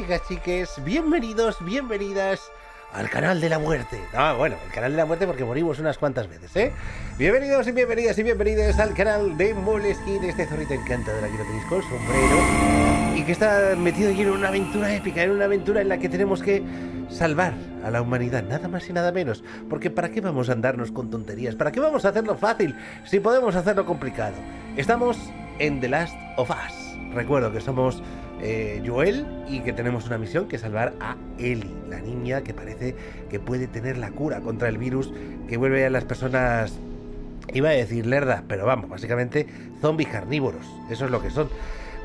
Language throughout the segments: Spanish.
¿qué tal chicos, chicas? Bienvenidos, bienvenidas al canal de la muerte. Ah, bueno, el canal de la muerte porque morimos unas cuantas veces, ¿eh? Bienvenidos y bienvenidas y bienvenidas al canal de Moleskin, este zorrito encantador aquí lo tenéis con sombrero y que está metido aquí en una aventura épica, en una aventura en la que tenemos que salvar a la humanidad, nada más y nada menos. Porque ¿para qué vamos a andarnos con tonterías? ¿Para qué vamos a hacerlo fácil si podemos hacerlo complicado? Estamos en The Last of Us. Recuerdo que somos eh, Joel y que tenemos una misión que es salvar a Ellie, la niña que parece que puede tener la cura contra el virus que vuelve a las personas, iba a decir lerda, pero vamos, básicamente zombies carnívoros, eso es lo que son.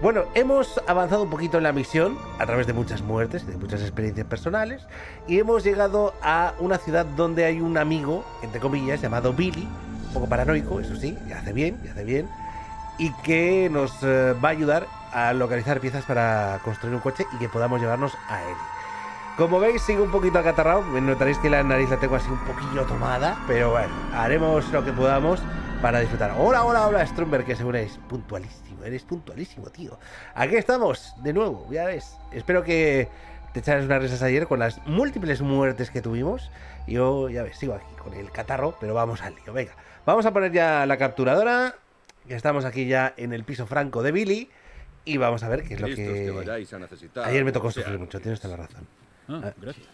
Bueno, hemos avanzado un poquito en la misión a través de muchas muertes y de muchas experiencias personales y hemos llegado a una ciudad donde hay un amigo, entre comillas, llamado Billy, un poco paranoico, eso sí, y hace bien, y hace bien, y que nos eh, va a ayudar a localizar piezas para construir un coche y que podamos llevarnos a él. Como veis, sigo un poquito acatarrado. Notaréis que la nariz la tengo así un poquillo tomada. Pero bueno, haremos lo que podamos para disfrutar. Hola, hola, hola, Strumber, que seguro eres puntualísimo. Eres puntualísimo, tío. Aquí estamos, de nuevo, ya ves. Espero que te echaras unas risas ayer con las múltiples muertes que tuvimos. Yo, ya ves, sigo aquí con el catarro, pero vamos al lío. Venga, vamos a poner ya la capturadora. Estamos aquí ya en el piso franco de Billy. Y vamos a ver qué es lo que... Ayer me tocó sufrir mucho, tienes toda la razón. Ah, ah, gracias.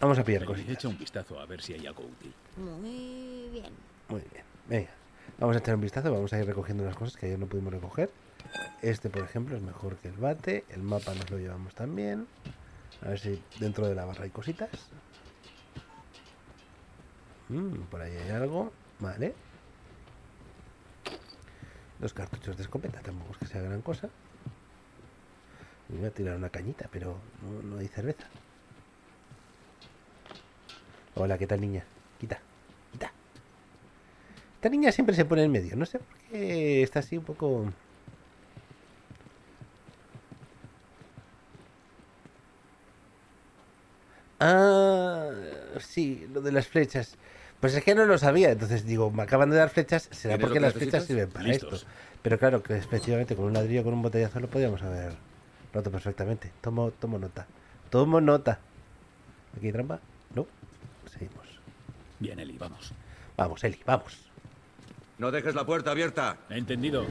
Vamos a pillar cositas. Echa un vistazo a ver si hay algo útil. Muy bien. Muy bien. Venga, vamos a echar un vistazo, vamos a ir recogiendo las cosas que ayer no pudimos recoger. Este, por ejemplo, es mejor que el bate. El mapa nos lo llevamos también. A ver si dentro de la barra hay cositas. Mm, por ahí hay algo. Vale. Dos cartuchos de escopeta, tampoco es que sea gran cosa. Me voy a tirar una cañita, pero no, hay cerveza. Hola, ¿qué tal niña? Quita, quita. Esta niña siempre se pone en medio, no sé por qué está así un poco... Ah, sí, lo de las flechas. Pues es que no lo sabía, entonces digo, me acaban de dar flechas, será porque las flechas sirven para esto. Pero claro, que efectivamente con un ladrillo, con un botellazo lo podíamos haber Noto perfectamente. Tomo, tomo nota. Tomo nota. ¿Aquí hay trampa? No. Seguimos. Bien, Eli, vamos. Vamos, Eli, vamos. No dejes la puerta abierta. Entendido.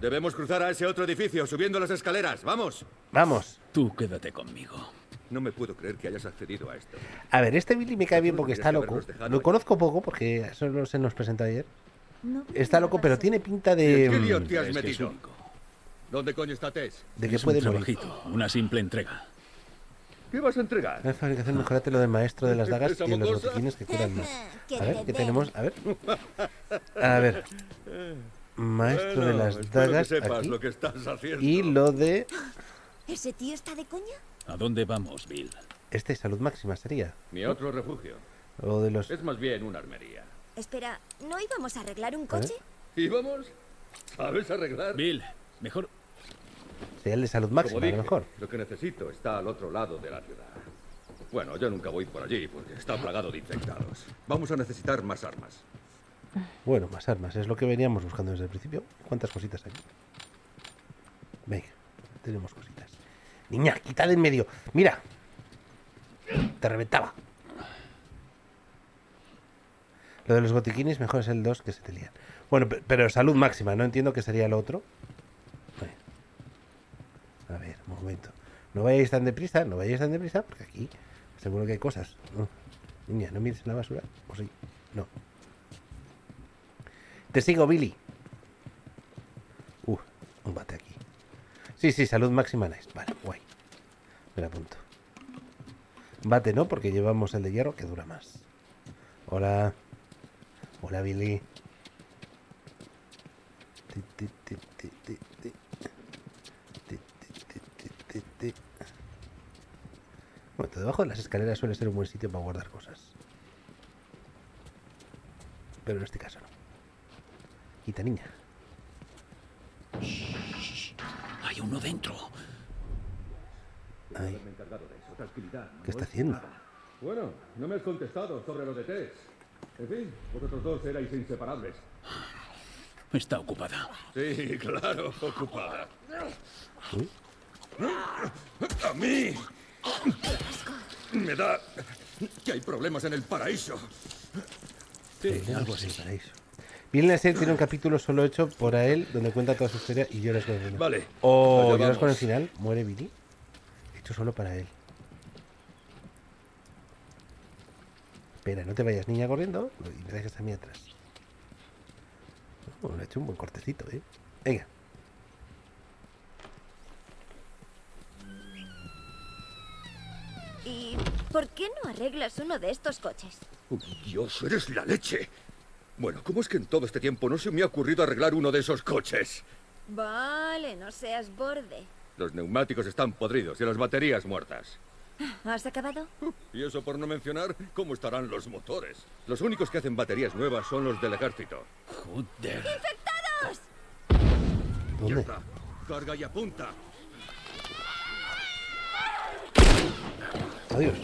Debemos cruzar a ese otro edificio, subiendo las escaleras. ¡Vamos! Vamos. Tú quédate conmigo. No me puedo creer que hayas accedido a esto. A ver, este Billy me cae bien porque está loco. Lo conozco poco porque eso se nos presentó ayer. está loco, pero tiene pinta de... ¿Qué te has metido? ¿Dónde coño está Tess? ¿De qué puede morir? Una simple entrega. ¿Qué vas a entregar? La fabricación mejorate lo del maestro de las dagas y los botiquines que curan más. A ver, ¿qué tenemos? A ver. A ver. Maestro de las dagas. aquí. Lo que estás haciendo. Y lo de. ¿Ese tío está de coña? ¿A dónde vamos, Bill? Este, salud máxima sería. Mi otro refugio. Lo de los. Es más bien una armería. Espera, ¿no íbamos a arreglar un coche? ¿Íbamos? ¿Sabes arreglar? Bill, mejor El de salud máxima, a lo mejor. Lo que necesito está al otro lado de la ciudad. Bueno, yo nunca voy por allí porque está plagado de infectados. Vamos a necesitar más armas. Bueno, más armas. Es lo que veníamos buscando desde el principio. ¿Cuántas cositas hay? Venga, tenemos cositas. Niña, quita de en medio. Mira. Te reventaba. Lo de los gotiquines mejor es el 2 que se te lían. Bueno, pero salud máxima. No entiendo qué sería el otro. A ver, un momento. No vayáis tan deprisa, no vayáis tan deprisa, porque aquí seguro que hay cosas. Niña, ¿no mires en la basura? ¿O sí? No. Te sigo, Billy. Uh, un bate aquí. Sí, sí, salud máxima nice. Vale, guay. Me la apunto. Bate no, porque llevamos el de hierro que dura más. Hola. Hola, Billy. Bueno, debajo de las escaleras suele ser un buen sitio para guardar cosas. Pero en este caso no. Quita, niña. Hay uno dentro. ¿Qué está haciendo? Bueno, no me has contestado sobre lo de Tess. En fin, vosotros dos erais inseparables. Está ocupada. Sí, claro, ocupada. ¡A mí! Me da que hay problemas en el paraíso. Sí, Problemas algo así. paraíso. La serie tiene un capítulo solo hecho por a él donde cuenta toda su historia y lloras con el final. Vale, O allá lloras con el final, muere Billy. Hecho solo para él. Espera, no te vayas, niña, corriendo y me dejes a mí atrás. Oh, le ha hecho un buen cortecito, ¿eh? Venga. ¿Y por qué no arreglas uno de estos coches? Dios, eres la leche. Bueno, ¿cómo es que en todo este tiempo no se me ha ocurrido arreglar uno de esos coches? Vale, no seas borde. Los neumáticos están podridos y las baterías muertas. ¿Has acabado? Y eso por no mencionar cómo estarán los motores. Los únicos que hacen baterías nuevas son los del ejército. Joder. ¡Infectados! ¿Dónde? Mierda, Carga y apunta. Adiós.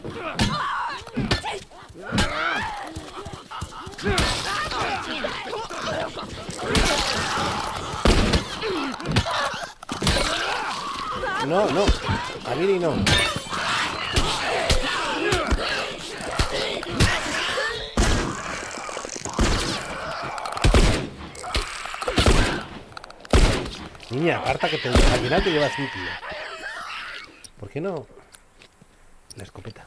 No, no. A no. Niña, aparta que te, al final te llevas un tío. ¿Por qué no? La escopeta.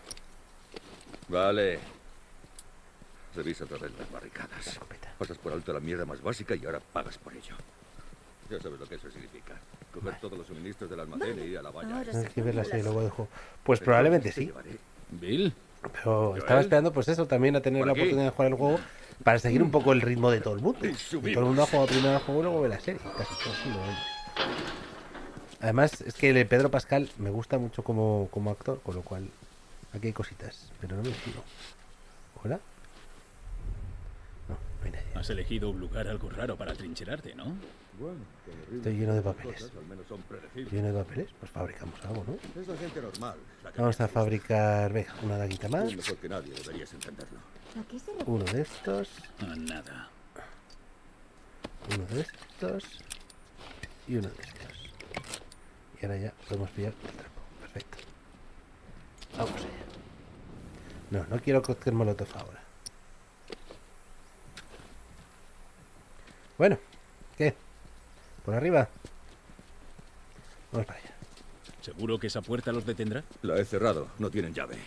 Vale. Revisa otra vez las barricadas. escopeta. Pasas por alto la mierda más básica y ahora pagas por ello. Ya sabes lo que eso significa. Coger todos los suministros del almacén e ir a la valla. La serie sal. luego dejo. Pues probablemente Te sí. llevaré. Bill, Pero estaba esperando, pues eso, también a tener la aquí. oportunidad de jugar el juego para seguir un poco el ritmo de todo el mundo. Y Y todo el mundo ha jugado primero el juego y luego ve la serie. Casi todo el mundo. Además, es que Pedro Pascal me gusta mucho como, como actor, con lo cual aquí hay cositas, pero no me fijo. ¿Hola? No, no hay nadie. has elegido un lugar algo raro para trincherarte, ¿no? Estoy lleno de papeles. cosas al menos son predecibles. ¿Lleno de papeles? Pues fabricamos algo, ¿no? Es la gente normal. la que Vamos a fabricar, venga, una daguita más, uno de estos, Ah, nada. uno de estos y uno de estos. Y ahora ya podemos pillar el trapo. Perfecto. Vamos allá. No, no quiero cóctel molotov ahora. Bueno, ¿qué? ¿Por arriba? Vamos para allá. ¿Seguro que esa puerta los detendrá? La he cerrado, no tienen llave.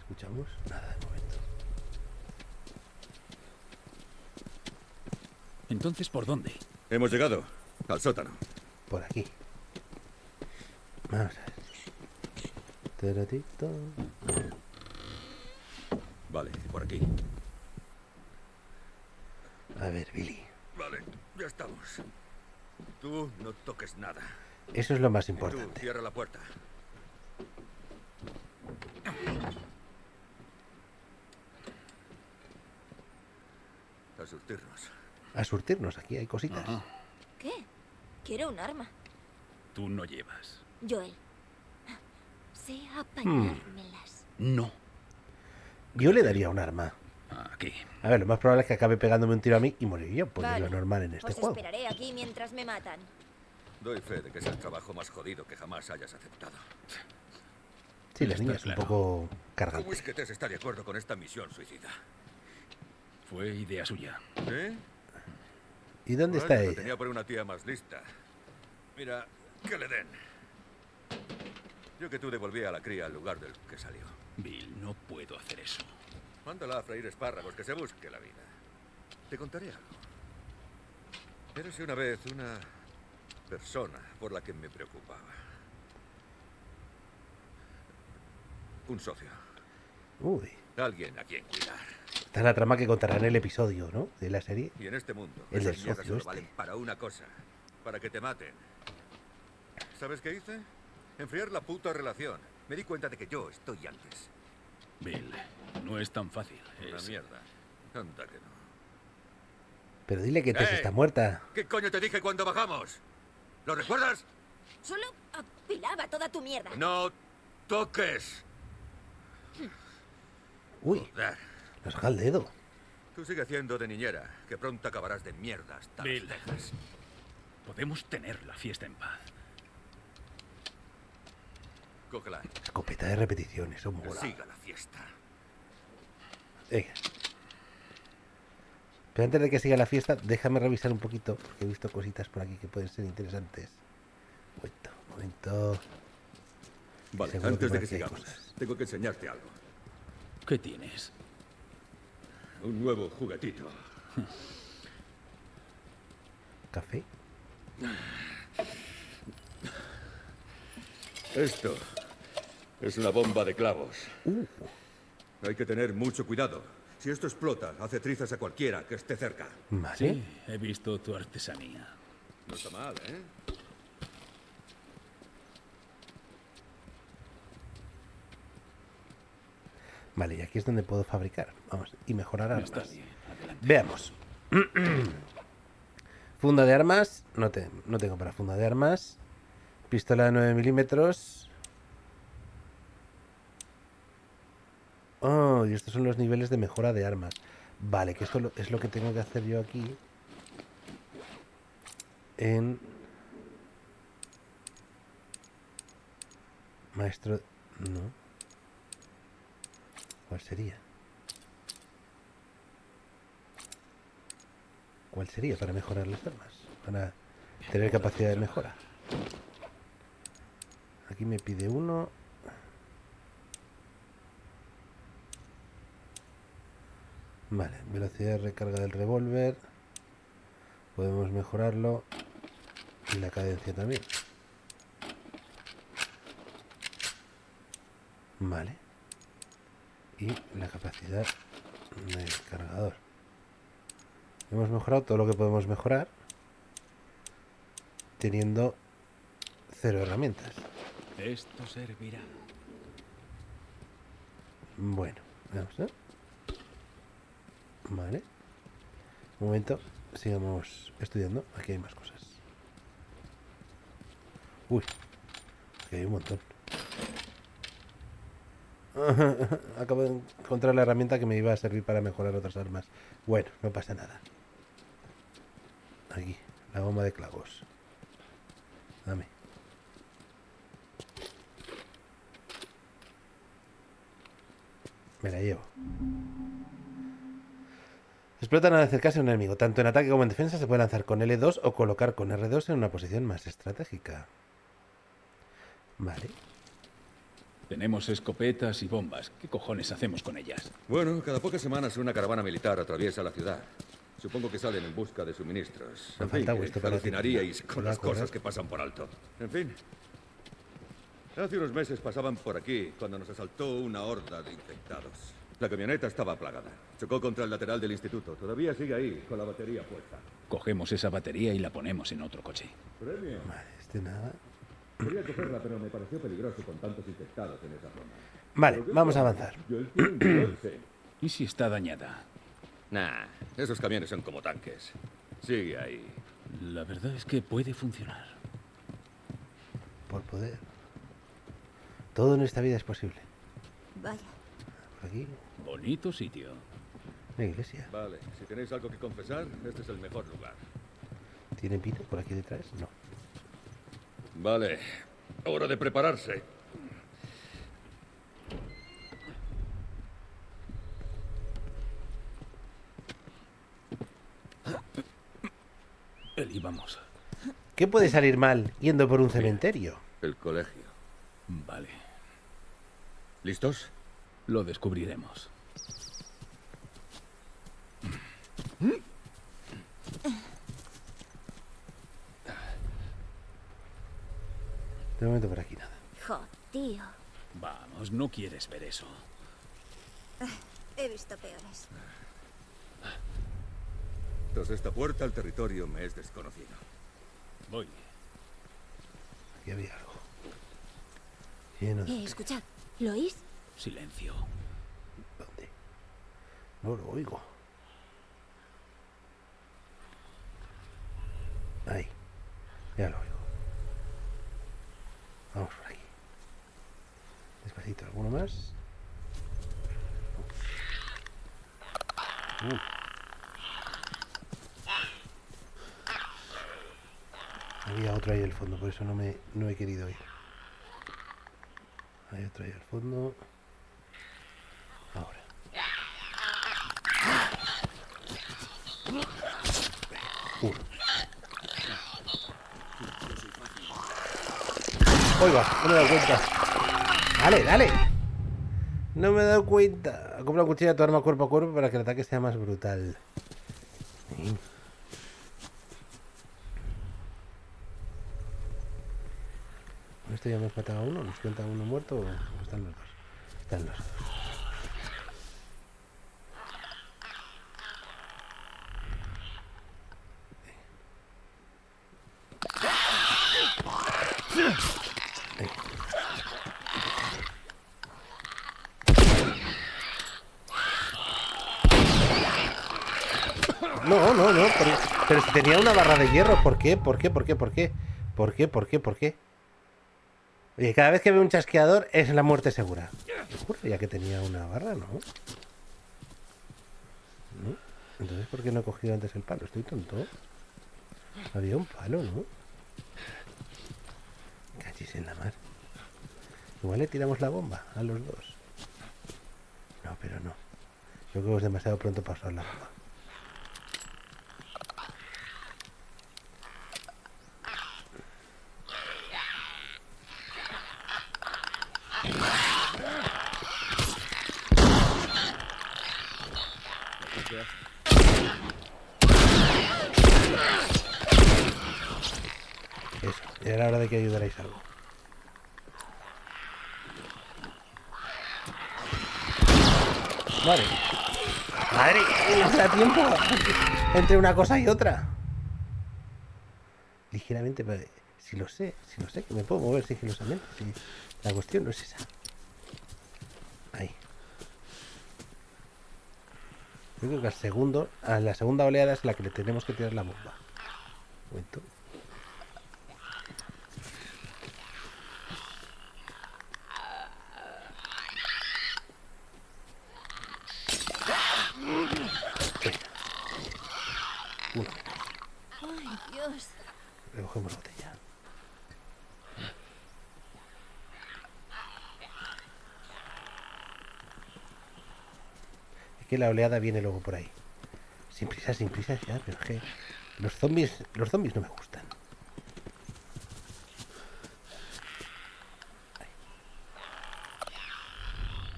¿Escuchamos? Nada de momento. Entonces, ¿por dónde? Hemos llegado al sótano. Por aquí. Vamos a ver. Vale, por aquí. A ver, Billy. Vale, ya estamos. Tú no toques nada. Eso es lo más Y tú importante. cierra la puerta. A surtirnos. A surtirnos, aquí hay cositas. Ajá. ¿Qué? Quiero un arma. Tú no llevas. Joel. Sé apañármelas. No. Yo le daría un arma. Aquí. A ver, lo más probable es que acabe pegándome un tiro a mí y morir yo, porque Vale. es lo normal en este Os juego. esperaré aquí mientras me matan. Doy fe de que es el trabajo más jodido que jamás hayas aceptado. Sí, la niña es un claro. poco ¿Cómo cargante. es que Tess está de acuerdo con esta misión suicida? Fue idea suya. ¿Eh? ¿Y dónde Bueno, está lo ella? tenía por una tía más lista. Mira, que le den. Yo que tú devolví a la cría al lugar del que salió. Bill, no puedo hacer eso. Mándala a freír espárragos, que se busque la vida. Te contaré algo. Érase una vez una persona por la que me preocupaba. Un socio. Uy, Alguien a quien cuidar. esta es la trama que contará en el episodio, ¿no? De la serie. Y en este mundo, El del socio este. valen para una cosa. Para que te maten. ¿Sabes qué hice? Enfriar la puta relación. Me di cuenta de que yo estoy antes. Bill, no es tan fácil. Una Es... mierda. Anda que no. Pero dile que Tess ¡Eh! está muerta. ¿Qué coño te dije cuando bajamos? ¿Lo recuerdas? Solo apilaba toda tu mierda. No toques. Uy, nos saca el dedo. Tú sigue haciendo de niñera, que pronto acabarás de mierda hasta Bill. las. Podemos tener la fiesta en paz. Cógela. Escopeta de repetición, eso mola. siga la fiesta. Venga. Pero antes de que siga la fiesta, déjame revisar un poquito, porque he visto cositas por aquí que pueden ser interesantes. Momento, momento. Vale, Seguro antes que de que sigamos, tengo que enseñarte algo. ¿Qué tienes? Un nuevo juguetito. Café. Esto es una bomba de clavos. Uh, Hay que tener mucho cuidado. Si esto explota, hace trizas a cualquiera que esté cerca. vale. Sí, he visto tu artesanía. No está mal, ¿eh? Vale, y aquí es donde puedo fabricar. Vamos, y mejorar armas. Veamos. funda de armas. No, te- no tengo para funda de armas. Pistola de 9 milímetros. Oh, y estos son los niveles de mejora de armas. Vale, que esto es lo que tengo que hacer yo aquí. En... Maestro... No. ¿Cuál sería? ¿Cuál sería para mejorar las armas? Para tener capacidad de mejora. Aquí me pide uno. Vale, velocidad de recarga del revólver. Podemos mejorarlo. Y la cadencia también. Vale. Y la capacidad del cargador. Hemos mejorado todo lo que podemos mejorar. Teniendo cero herramientas. Esto servirá. Bueno, vamos a ver. Vale. Un momento, sigamos estudiando. Aquí hay más cosas. Uy, aquí hay un montón. Acabo de encontrar la herramienta que me iba a servir para mejorar otras armas. Bueno, no pasa nada. Aquí, la goma de clavos. Dame. Me la llevo. Explotan al acercarse a un enemigo. Tanto en ataque como en defensa se puede lanzar con L2 o colocar con R2 en una posición más estratégica. Vale. Tenemos escopetas y bombas. ¿Qué cojones hacemos con ellas? Bueno, cada pocas semanas una caravana militar atraviesa la ciudad. Supongo que salen en busca de suministros. Me En falta fin, que alucinaríais con las correr. cosas que pasan por alto. En fin. Hace unos meses pasaban por aquí cuando nos asaltó una horda de infectados. La camioneta estaba plagada. Chocó contra el lateral del instituto. Todavía sigue ahí, con la batería puesta. Cogemos esa batería y la ponemos en otro coche. Premio. Vale, este nada. Quería cogerla, pero me pareció peligroso con tantos infectados en esa zona. Vale, vamos a avanzar. ¿Y si está dañada? Nah, esos camiones son como tanques. Sigue ahí. La verdad es que puede funcionar. Por poder. Todo en esta vida es posible. Vaya. Por aquí, Bonito sitio. una iglesia. Vale, si tenéis algo que confesar, este es el mejor lugar. ¿Tiene pino por aquí detrás? No. Vale, hora de prepararse. Eli, vamos. ¿Qué puede salir mal yendo por un cementerio? El colegio. Vale. ¿Listos? Lo descubriremos. De momento por aquí nada. Jo, tío. Vamos, no quieres ver eso. He visto peores. Tras esta puerta, el territorio me es desconocido. Voy. Aquí había algo. Lleno de... Eh, escuchad. ¿Lo oís? Silencio. ¿Dónde? No lo oigo. Ahí. Ya lo oigo. Vamos por aquí. Despacito, ¿alguno más? Uh. Había otro ahí al fondo, por eso no me no he querido ir. Hay otro ahí al fondo. Ahora. Uno. Oiga, no me he dado cuenta. Dale, dale. No me he dado cuenta. Compra un cuchillo de tu arma cuerpo a cuerpo para que el ataque sea más brutal. Sí. ¿Con esto ya hemos matado a uno? ¿Nos cuenta uno muerto o están los dos? Están los dos. No, no, no. Pero, pero si tenía una barra de hierro, ¿por qué? ¿Por qué? ¿Por qué? ¿Por qué? ¿Por qué? ¿Por qué? ¿Por qué? Cada vez que veo un chasqueador es la muerte segura. Ya que tenía una barra, ¿no? ¿No? Entonces, ¿por qué no he cogido antes el palo? ¿Estoy tonto? Había un palo, ¿no? Cachis en la mar. Igual le tiramos la bomba a los dos. No, pero no. Yo creo que es demasiado pronto para usar la bomba. Eso, era hora de que ayudarais algo. Vale. Madre, no da tiempo entre una cosa y otra. Ligeramente, pero si lo sé, si lo sé, que me puedo mover sigilosamente. Si la cuestión no es esa. Ahí. Yo creo que al segundo, a la segunda oleada es la que le tenemos que tirar la bomba. Un momento. Uno. Ay, Dios. Recogemos la botella. Es que la oleada viene luego por ahí. Sin prisa, sin prisa ya, pero que los zombies, los zombies no me gustan.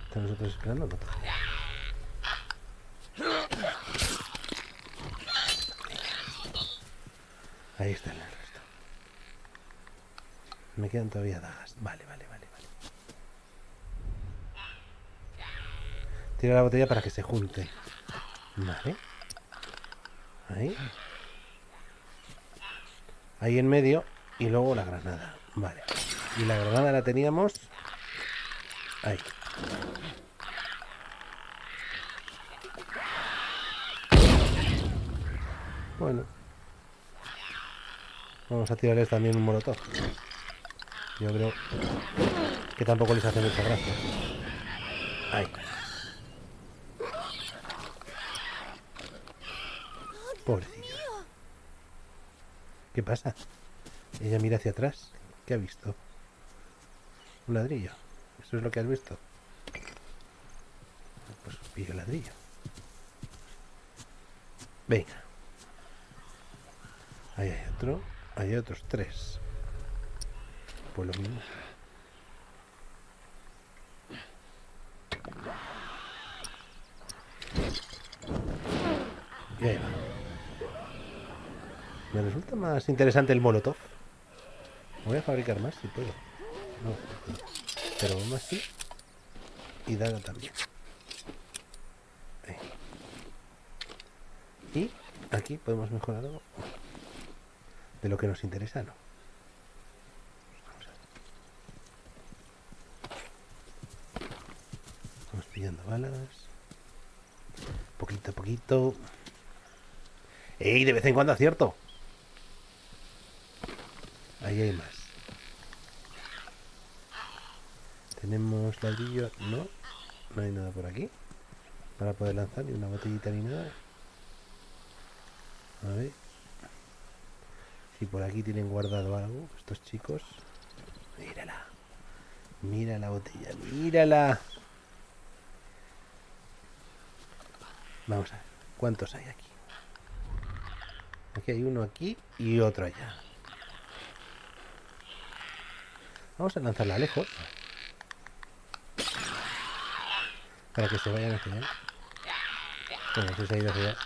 ¿Están nosotros esperando? No. Ahí están el resto. Me quedan todavía dagas. Vale, vale, vale, vale. Tira la botella para que se junte. Vale. Ahí. Ahí en medio. Y luego la granada. Vale. Y la granada la teníamos. Ahí. Bueno. Vamos a tirarles también un molotov. Yo creo que tampoco les hace mucha gracia. Ahí. Pobrecillos. ¿Qué pasa? Ella mira hacia atrás. ¿Qué ha visto? Un ladrillo. ¿Eso es lo que has visto? Pues pillo ladrillo. Venga. Ahí hay otro. Hay otros tres. Pues lo mismo. Y ahí va. Me resulta más interesante el molotov. Voy a fabricar más si puedo. No, pero más sí. Y daga también. Y aquí podemos mejorar algo de lo que nos interesa, ¿no? Vamos a ver. Vamos pillando balas. Poquito a poquito. ¡Ey! De vez en cuando acierto. Ahí hay más. Tenemos ladrillo. No. No hay nada por aquí. Para poder lanzar ni una botellita ni nada. A ver. si por aquí tienen guardado algo estos chicos. Mírala. Mira la botella, mírala. Vamos a ver, ¿cuántos hay aquí? Aquí hay uno aquí y otro allá. Vamos a lanzarla lejos. Para que se vayan hacia allá. Bueno, si se ha ido hacia allá.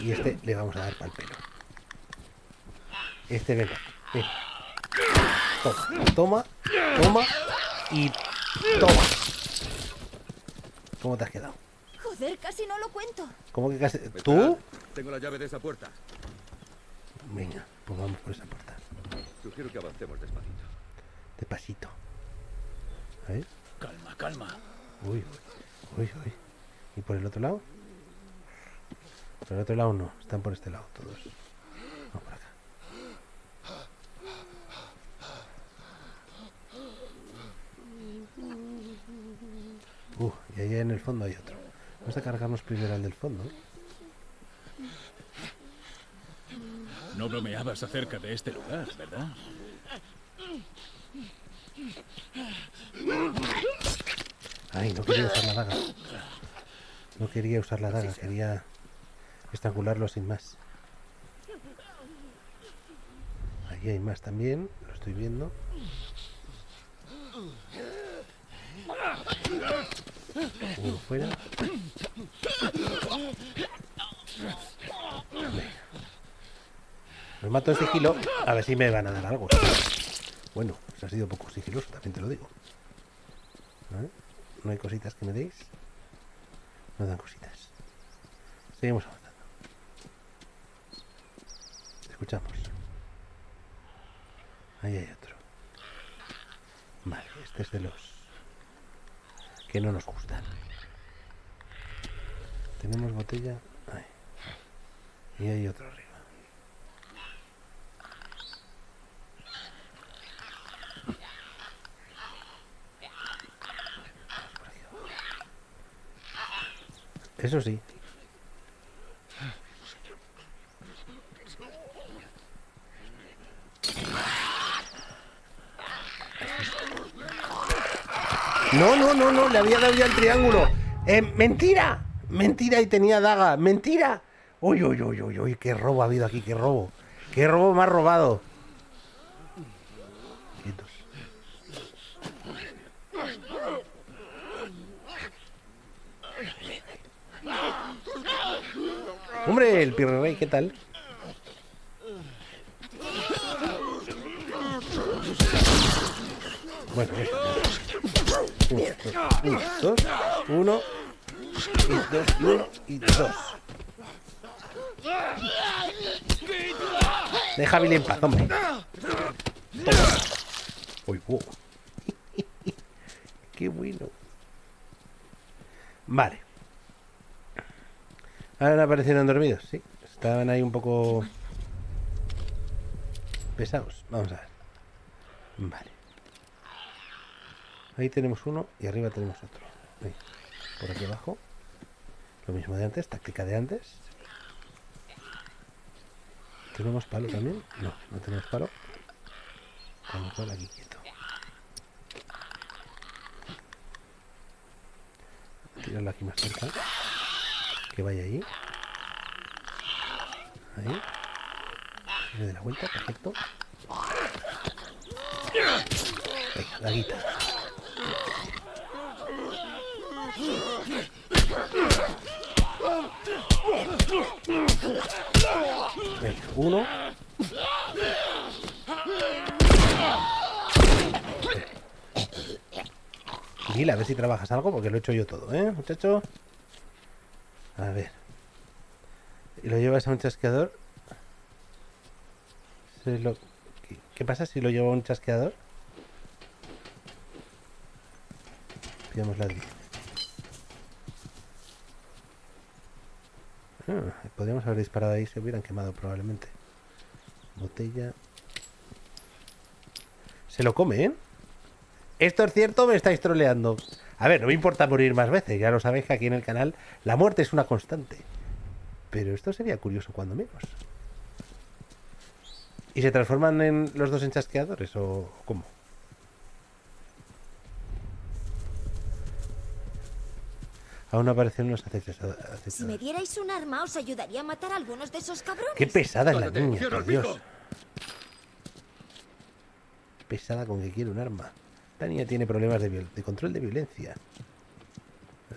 Y este le vamos a dar para el pelo. Este, venga. ven. Toma, toma, toma y toma. ¿Cómo te has quedado? Joder, casi no lo cuento. ¿Cómo que casi... Esperad, ¿Tú? Tengo la llave de esa puerta. Venga, pues vamos por esa puerta. Sugiero que avancemos despacito. Despacito. A ver. Calma, calma. Uy, uy, uy, uy. ¿Y por el otro lado? Por el otro lado no, están por este lado todos. Vamos por acá. Uh, y allá en el fondo hay otro. Vamos a cargarnos primero al del fondo. No bromeabas acerca de este lugar, ¿verdad? Ay, no quería usar la daga. No quería usar la daga, quería estrangularlo sin más. Ahí hay más también, lo estoy viendo. Uno fuera. Mato en sigilo, a ver si me van a dar algo. Bueno, eso ha sido poco sigiloso, también te lo digo. Ver, ¿No hay cositas que me deis? No dan cositas. Seguimos avanzando. Escuchamos. Ahí hay otro. Vale, este es de los que no nos gustan. Tenemos botella. Y hay otro arriba. Eso sí. No, no, no, no, le había dado ya el triángulo. Eh, mentira, mentira y tenía daga, mentira. Uy, uy, uy, uy, uy, qué robo ha habido aquí, qué robo. Qué robo ha robado. Hombre, el pirrey, ¿qué tal? Bueno, uno, dos, uno, dos, uno, y dos, uno, y dos. Deja a Billy en paz, hombre. Toma. Uy, wow. Qué bueno. Vale. Ahora aparecieron dormidos, sí. Estaban ahí un poco pesados. Vamos a ver. Vale. Ahí tenemos uno y arriba tenemos otro. Por aquí abajo. Lo mismo de antes, táctica de antes. ¿Tenemos palo también? No, no tenemos palo. Lo cual aquí quieto. Tirarlo aquí más cerca. Que vaya ahí. Ahí. Le de la vuelta, perfecto. Venga, daguita. Venga, uno. Dile, a ver si trabajas algo, porque lo he hecho yo todo, ¿eh, muchacho? A ver. ¿Y lo llevas a un chasqueador? ¿Qué, pasa si lo llevo a un chasqueador? Pillamos la 10. Ah, podríamos haber disparado ahí, se hubieran quemado probablemente. Botella. Se lo come, ¿eh? Esto es cierto, o me estáis troleando. A ver, no me importa morir más veces, ya lo sabéis que aquí en el canal la muerte es una constante. Pero esto sería curioso cuando menos. ¿Y se transforman en los dos enchasqueadores o cómo? Aún aparecen unos acechas- Si me dierais un arma, os ayudaría a matar a algunos de esos cabrones. Qué pesada es la niña, por. Dios. Pesada con que quiere un arma. La niña tiene problemas de, control de violencia.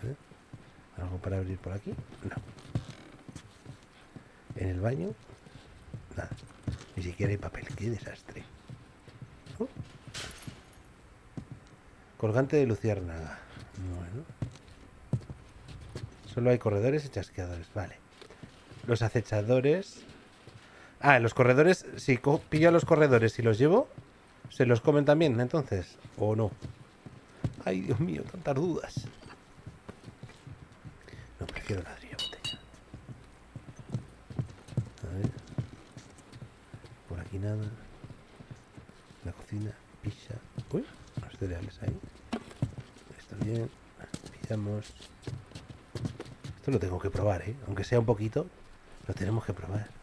Ver, ¿Algo para abrir por aquí? No. En el baño, nada. Ni siquiera hay papel. Qué desastre. Oh. Colgante de luciérnaga. Bueno. Solo hay corredores y chasqueadores. Vale. Los acechadores. Ah, los corredores. Si pillo a los corredores y los llevo, ¿se los comen también entonces? ¿O no? Ay, Dios mío, tantas dudas. No, prefiero ladrillo botella. A ver. Por aquí nada. La cocina, pizza. Uy, los cereales ahí. Está bien. Pillamos. Esto lo tengo que probar, ¿eh? Aunque sea un poquito, lo tenemos que probar.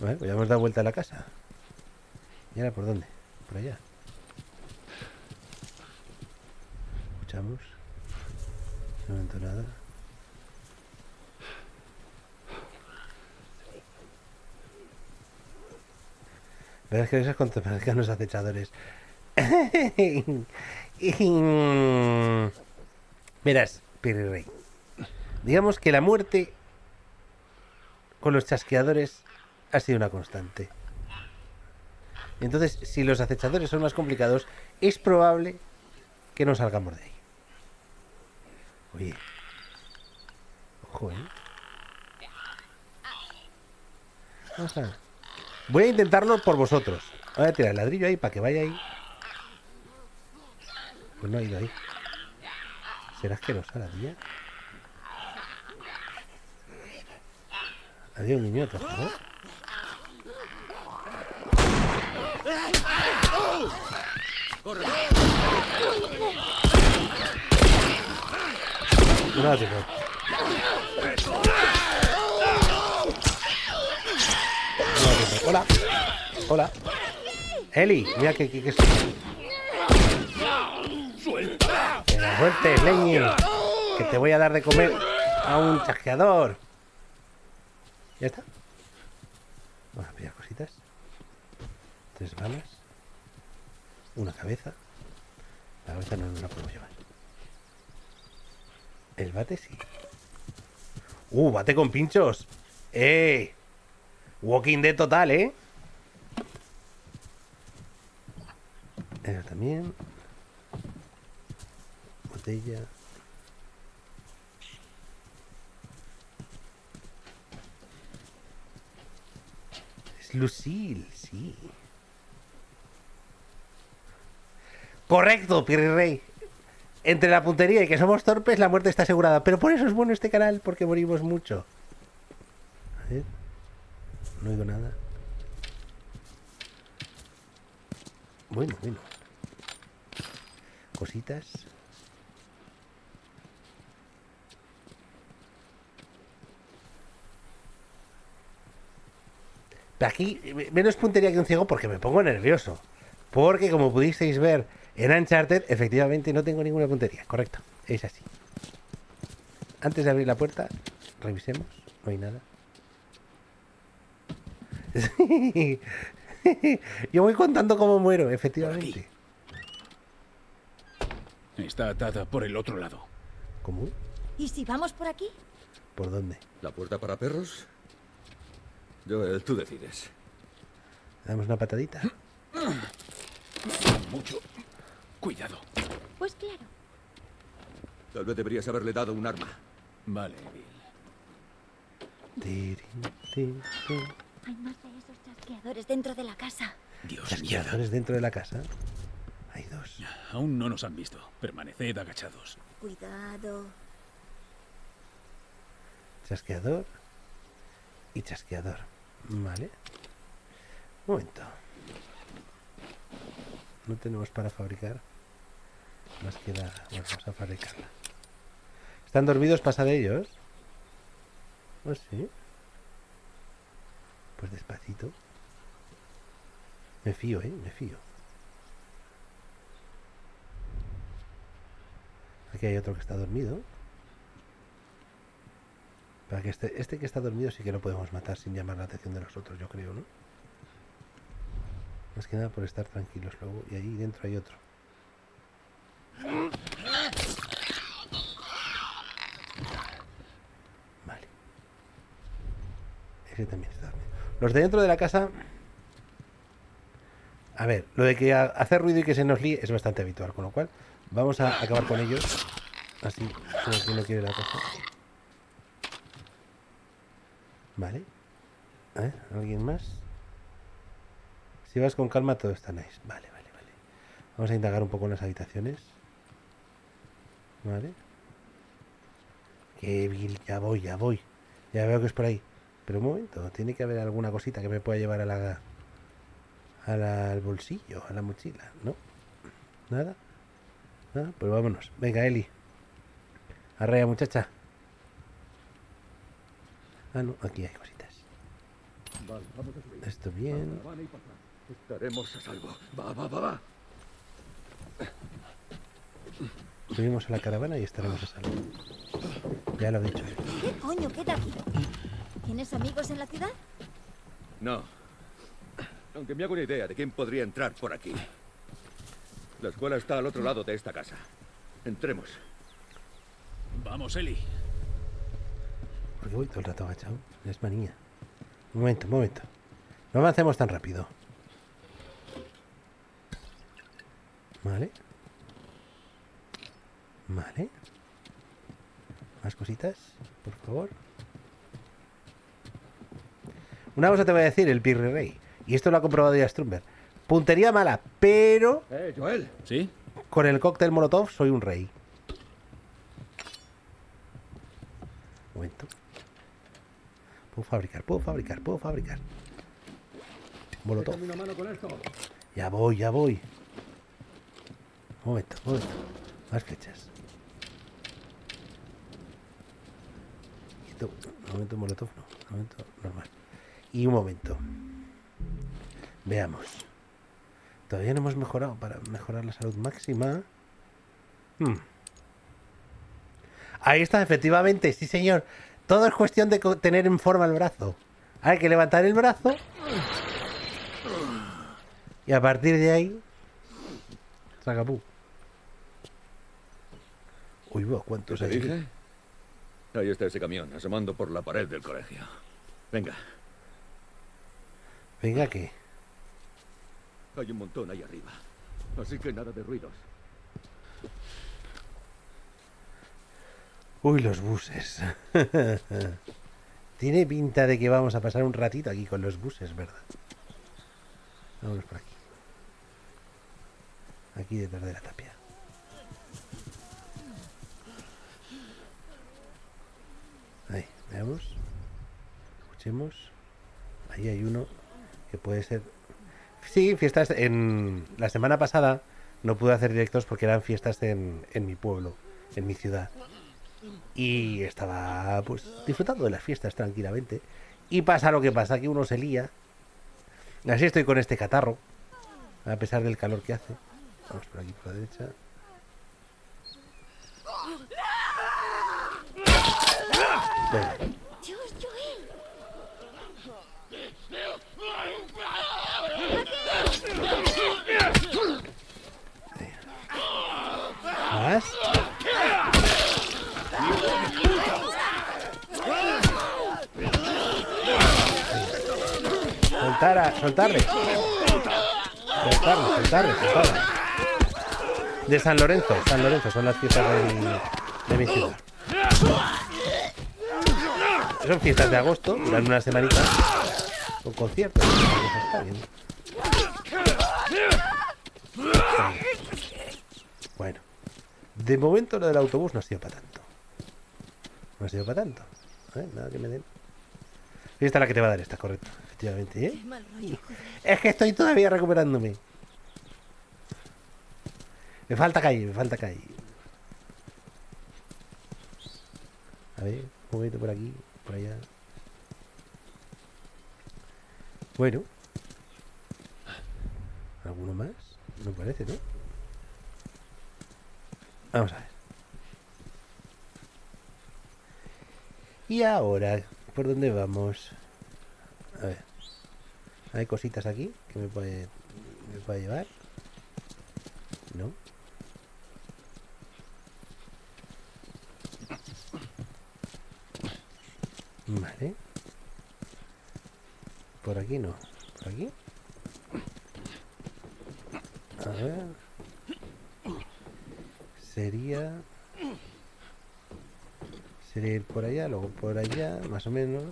Vale, pues ya hemos dado vuelta a la casa. ¿Y ahora por dónde? Por allá. Escuchamos. De momento nada. Verás que esas cuando te parezcan los acechadores. Verás, Piri Rey. Digamos que la muerte con los chasqueadores ha sido una constante. Entonces, si los acechadores son más complicados, es probable que no salgamos de ahí. Oye. Ojo, ¿eh? Ajá. Voy a intentarlo por vosotros. Voy a tirar el ladrillo ahí para que vaya ahí. Pues no ha ido ahí. ¿Será asquerosa la tía? Un niño otro, ¿no? No, tío. Hola. Hola. Eli, mira que... que, que... Que la sueltes, leñe. Que te voy a dar de comer a un chasqueador. Ya está. Vamos a pillar cositas. Tres balas. Una cabeza. La cabeza no, la podemos llevar. El bate sí. Uh, bate con pinchos. ¡Eh! Walking Dead total, ¿eh? Eso también. Botella. Es Lucille, sí. Correcto, Pierre Rey. Entre la puntería y que somos torpes, la muerte está asegurada. Pero por eso es bueno este canal, porque morimos mucho. A ver. No oigo nada. Bueno, bueno. Cositas. Aquí, menos puntería que un ciego porque me pongo nervioso. Porque como pudisteis ver en Uncharted, efectivamente no tengo ninguna puntería. Correcto, es así. Antes de abrir la puerta, revisemos. No hay nada. Yo voy contando cómo muero, efectivamente. Está atada por el otro lado. ¿Cómo? ¿Y si vamos por aquí? ¿Por dónde? ¿La puerta para perros? Joel, tú decides. ¿Damos una patadita? Mucho. Cuidado. Pues claro. Tal vez deberías haberle dado un arma. Vale, Bill. Hay más de esos chasqueadores dentro de la casa. Dios mío. ¿Chasqueadores dentro de la casa? Hay dos. Aún no nos han visto. Permaneced agachados. Cuidado. Chasqueador y chasqueador. Vale. Un momento. No tenemos para fabricar. Más que nada. Bueno, vamos a fabricarla. ¿Están dormidos? ¿Pasa de ellos? ¿Oh, sí? Pues despacito. Me fío, ¿eh? Me fío. Aquí hay otro que está dormido. Para que este, este que está dormido sí que lo podemos matar sin llamar la atención de los otros, yo creo, ¿no? Más que nada por estar tranquilos luego. Y ahí dentro hay otro. Vale. Ese también está dormido. Los de dentro de la casa... A ver, lo de que ha- hacer ruido y que se nos líe es bastante habitual, con lo cual vamos a acabar con ellos. Así, como que no quiere la cosa. Vale. Ver, ¿alguien más? Si vas con calma, todo está nice. Vale, vale, vale. Vamos a indagar un poco en las habitaciones. Vale. Qué vil, ya voy, ya voy. Ya veo que es por ahí. Pero un momento, tiene que haber alguna cosita que me pueda llevar a la, a la- al bolsillo, a la mochila, ¿no? ¿Nada? ¿Nada? Pues vámonos. Venga, Eli. Arrea, muchacha. Ah, no, aquí hay cositas. Vale, vamos a subir. Esto bien. Estaremos a salvo. Va, va, va, va. Subimos a la caravana y estaremos a salvo. Ya lo he dicho. ¿Qué coño queda aquí? ¿Tienes amigos en la ciudad? No. Aunque me hago una idea de quién podría entrar por aquí. La escuela está al otro lado de esta casa. Entremos. Vamos, Eli. Porque voy todo el rato agachado. Es manía. Un momento, un momento. No avancemos tan rápido. Vale. Vale. Más cositas, por favor. Una cosa te voy a decir, el Pirre Rey. Y esto lo ha comprobado ya Strumber. Puntería mala, pero ¡Eh, Joel! ¿Sí? con el cóctel Molotov soy un rey. Un momento. Puedo fabricar, puedo fabricar, puedo fabricar. Molotov. una mano con esto. Ya voy, ya voy. Un momento, un momento. Más flechas. Esto, un momento molotov, no. Un momento normal. Y un momento. Veamos. Todavía no hemos mejorado para mejorar la salud máxima. Hmm. Ahí está, efectivamente, sí señor. Todo es cuestión de tener en forma el brazo. Hay que levantar el brazo. Y a partir de ahí. Sacapú. Uy, ¿Qué ¿cuántos hay? Ahí está ese camión, asomando por la pared del colegio. Venga, Venga, que. hay un montón ahí arriba. Así que nada de ruidos. Uy, los buses. Tiene pinta de que vamos a pasar un ratito aquí con los buses, ¿verdad? Vámonos por aquí. Aquí detrás de la tapia. Ahí, veamos. Escuchemos. Ahí hay uno que puede ser. Sí, fiestas en. La semana pasada no pude hacer directos porque eran fiestas en, en mi pueblo, en mi ciudad. Y estaba pues disfrutando de las fiestas tranquilamente. Y pasa lo que pasa, que uno se lía. Así estoy con este catarro. A pesar del calor que hace. Vamos por aquí por la derecha. Venga. Dios. Soltar a, soltarle. Soltarle, soltarle, soltarle. De San Lorenzo, San Lorenzo, son las del- de mi ciudad. Son fiestas de agosto, duran una semanita. Con conciertos. Está bien. Bueno, de momento lo del autobús no ha sido para tanto. No ha sido para tanto. ¿eh? Nada que me den. Esta es la que te va a dar esta, correcto. Efectivamente, ¿eh? Es que estoy todavía recuperándome. Me falta calle, me falta calle. A ver, un momento por aquí, por allá. Bueno. ¿Alguno más? No parece, ¿no? Vamos a ver. Y ahora, ¿por dónde vamos? A ver. Hay cositas aquí que me puede, me puede llevar. ¿No? Vale. Por aquí no. Por aquí. A ver. Sería... Sería ir por allá, luego por allá, más o menos.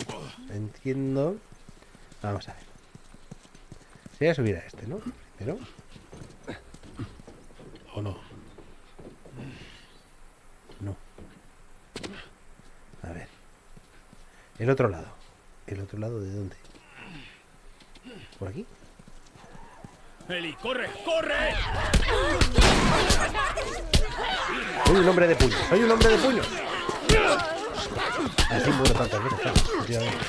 Entiendo. Vamos a ver. Sería subir a este, ¿no? Pero... ¿O no? No. A ver. El otro lado. ¿El otro lado de dónde? ¿Por aquí? Eli, corre, corre. Soy un hombre de puños. Soy un hombre de puños. Así muero tantas veces, claro. efectivamente.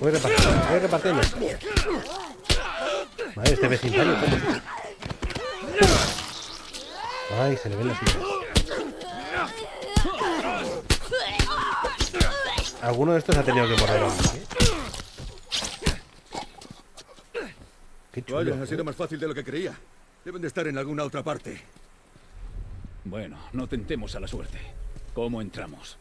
Voy repartiendo, voy repartiendo. Vale, este vecindario, ¿cómo está? Ay, se le ven las ideas. Alguno de estos ha tenido que morder a ¿eh? Qué chulo. Vaya, ha sido más fácil de lo que creía. Deben de estar en alguna otra parte. Bueno, no tentemos a la suerte. ¿Cómo entramos?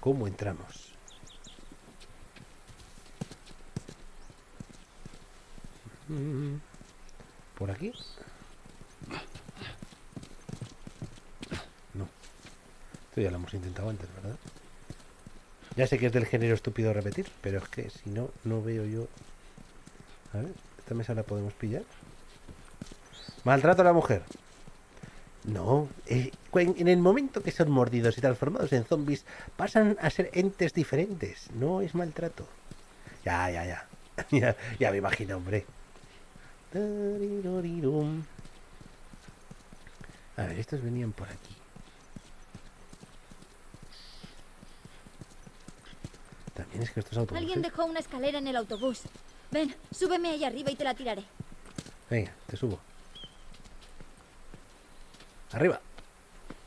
¿Cómo entramos? ¿Por aquí? No. Esto ya lo hemos intentado antes, ¿verdad? Ya sé que es del género estúpido repetir, pero es que si no, no veo yo... A ver, ¿esta mesa la podemos pillar? Maltrato a la mujer. No, eh, en el momento que son mordidos y transformados en zombies, pasan a ser entes diferentes. No es maltrato. Ya, ya, ya. ya, ya me imagino, hombre. A ver, estos venían por aquí. También es que estos autobuses... Alguien dejó una escalera en el autobús. Ven, súbeme ahí arriba y te la tiraré. Venga, te subo. Arriba.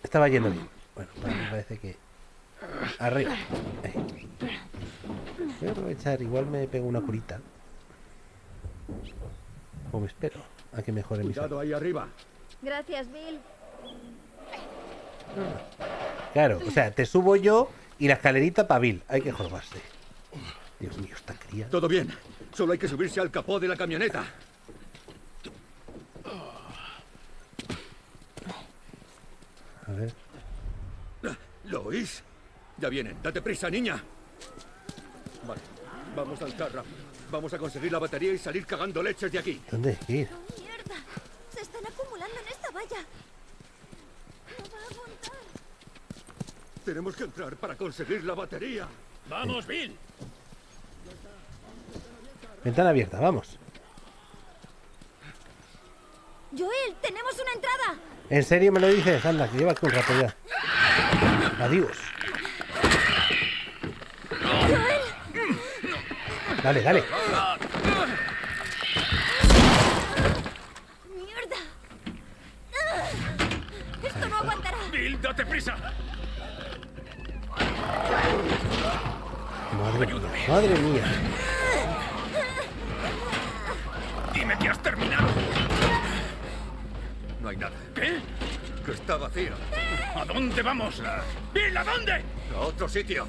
Estaba yendo bien. Bueno, para mí parece que... Arriba. Ahí. Voy a aprovechar, igual me pego una curita. O me espero a que mejore mi salud. Cuidado ahí arriba. Gracias, Bill. Claro, o sea, te subo yo y la escalerita para Bill. Hay que jorbarse. Dios mío, esta cría. Todo bien. Solo hay que subirse al capó de la camioneta. A ver. ¿Lo oís? Ya vienen. Date prisa, niña. Vale. Vamos al carro. Vamos a conseguir la batería y salir cagando leches de aquí. ¿Dónde ir? ¡Oh, mierda! Se están acumulando en esta valla. No va a aguantar. Tenemos que entrar para conseguir la batería. ¡Vamos, Bill! Ventana abierta, vamos. Joel, tenemos una entrada. ¿En serio me lo dices? Anda, que llevas un rato ya. Adiós. Dale, dale. ¡Mierda! Esto no aguantará. ¡Bill, date prisa! Madre mía, madre mía. Dime que has terminado. No hay nada. ¿Qué? Que está vacío. ¿A dónde vamos? ¡Bill, a dónde! A otro sitio.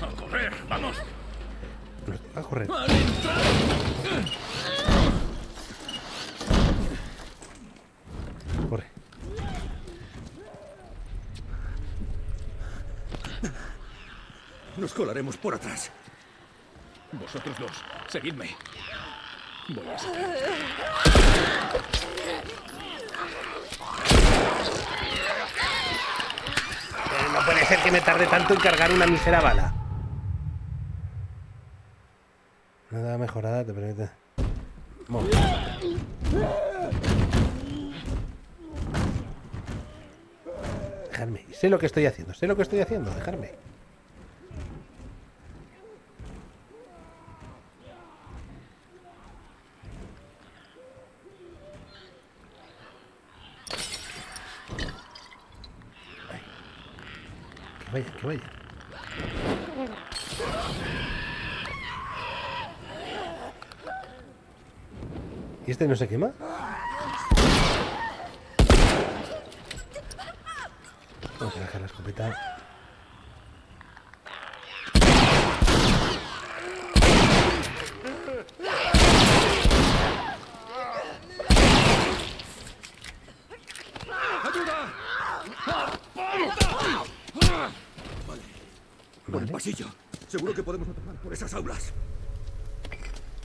A correr, vamos a ah, correr. Corre. Nos colaremos por atrás. Vosotros dos, seguidme. Voy a. Eh, no puede ser que me tarde tanto en cargar una mísera bala. Nada mejorada te permite. Bueno. Dejarme. Sé lo que estoy haciendo. Sé lo que estoy haciendo. Dejarme. Que vaya, que vaya. ¿Y este no se quema? Vamos a dejar la escopeta. Por el Vale. pasillo. Seguro que podemos atacar por esas aulas.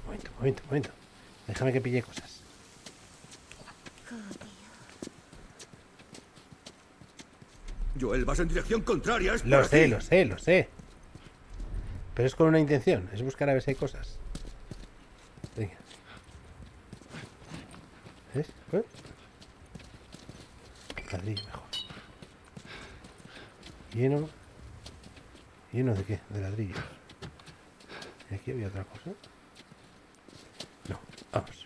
Momento, momento, momento. Déjame que pille cosas. Joel, vas en dirección contraria. Es Lo sé, aquí. lo sé, lo sé. Pero es con una intención. Es buscar a ver si hay cosas. Venga. ¿Ves? ¿Eh? Ladrillo mejor. Lleno. ¿Lleno de qué? De ladrillos. ¿Y aquí había otra cosa? Vamos.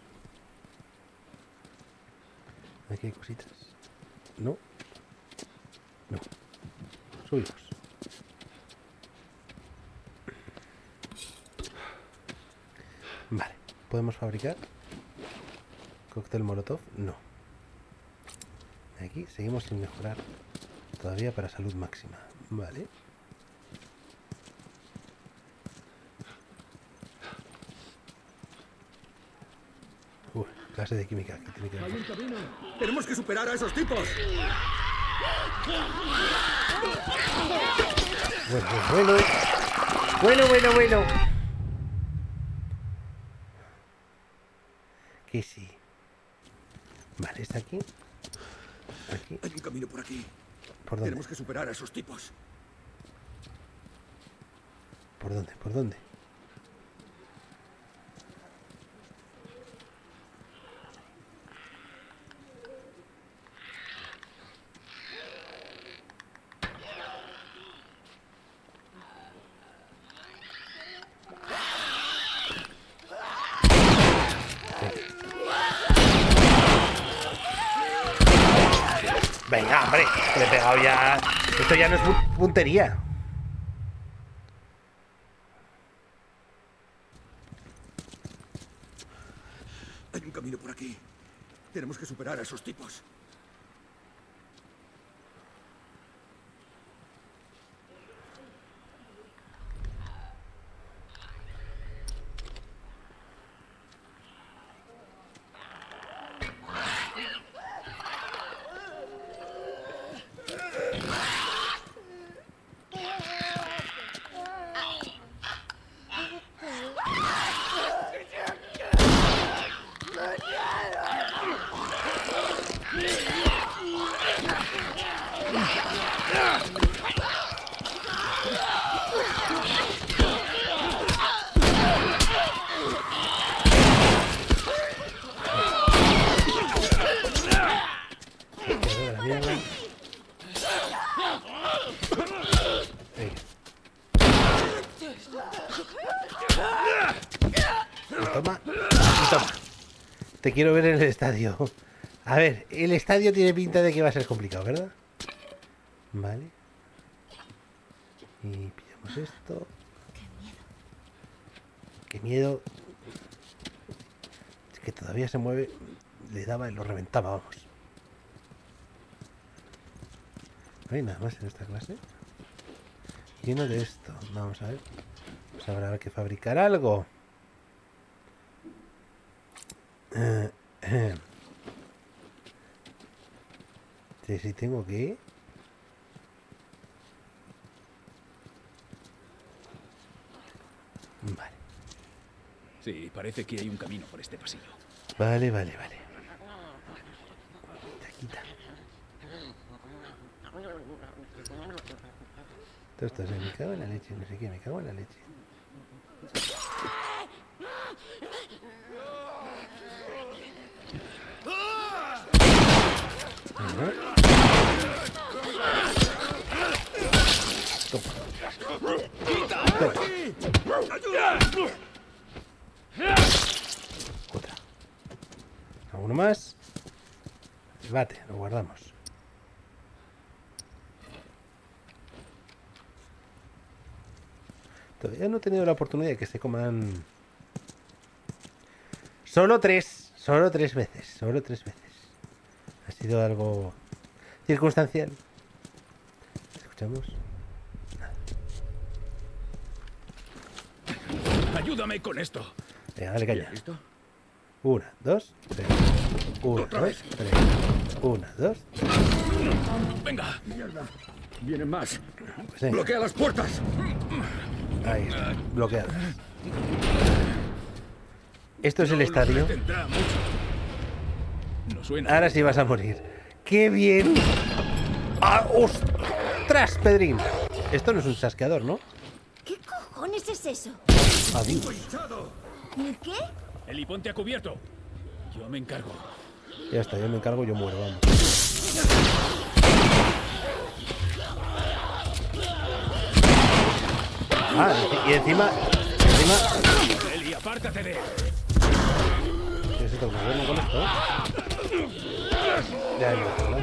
Aquí hay cositas. No. No. Suyos. Vale. ¿Podemos fabricar? ¿Cóctel Molotov? No. Aquí seguimos sin mejorar. Todavía para salud máxima. Vale. Uy, clase de química. Tiene que haber. Tenemos que superar a esos tipos. Bueno, bueno, bueno. Bueno, bueno, bueno. Que sí. Vale, está aquí. Aquí. Hay un camino por aquí. ¿Por dónde? Tenemos que superar a esos tipos. ¿Por dónde? ¿Por dónde? Venga, hombre, le he pegado ya. Esto ya no es pu- puntería. Hay un camino por aquí. Tenemos que superar a esos tipos. Quiero ver en el estadio. A ver, el estadio tiene pinta de que va a ser complicado, ¿verdad? Vale. Y pillamos esto. Qué miedo. Es que todavía se mueve. Le daba y lo reventaba, vamos. No hay nada más en esta clase. Lleno de esto. Vamos a ver. Pues habrá que fabricar algo. Eh, eh. Sí, sí, tengo que... Vale. Sí, parece que hay un camino por este pasillo. Vale, vale, vale. Quita, quita. Todo esto es, me cago en la leche, no sé qué, me cago en la leche. Ajá. Toma. Toma. Otra. ¿Alguno más? Bate, lo guardamos. Todavía no he tenido la oportunidad de que se coman. Solo tres. Solo tres veces. Solo tres veces. Ha sido algo circunstancial. ¿Escuchamos? Ayúdame con esto. Venga, dale caña. ¿Listo? Una, dos, tres. Una, dos, tres. Una, dos. Venga. Vienen más. Pues venga, ¡Bloquea las puertas! ahí está. Bloqueadas. Esto es el No lo estadio. No suena. Ahora sí vas a morir. ¡Qué bien! ¡Ah, ¡Ostras, Pedrín! Esto no es un chasqueador, ¿no? ¿Qué cojones es eso? Adiós. ¿Y qué? El ponte a cubierto. Yo me encargo. Ya está, yo me encargo, yo muero, vamos. Ah, y encima... Encima... Eli, apártate de él. ¿Qué te no con esto? Ya hay otro, ¿no?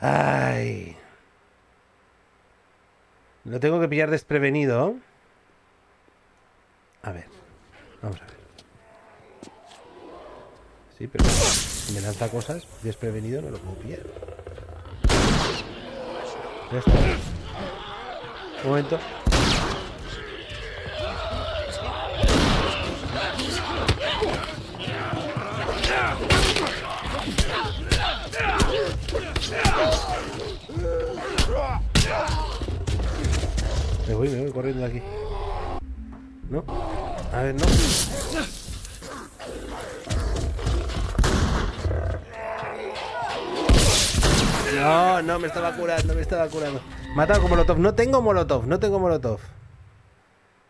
Ay. Lo tengo que pillar desprevenido. A ver. Vamos a ver. Sí, pero si me lanza cosas desprevenido no lo puedo pillar. Ya está. Un momento. Me voy, me voy corriendo de aquí. No. A ver, no. No, no, me estaba curando, me estaba curando. Matado con molotov. No tengo molotov, no tengo molotov.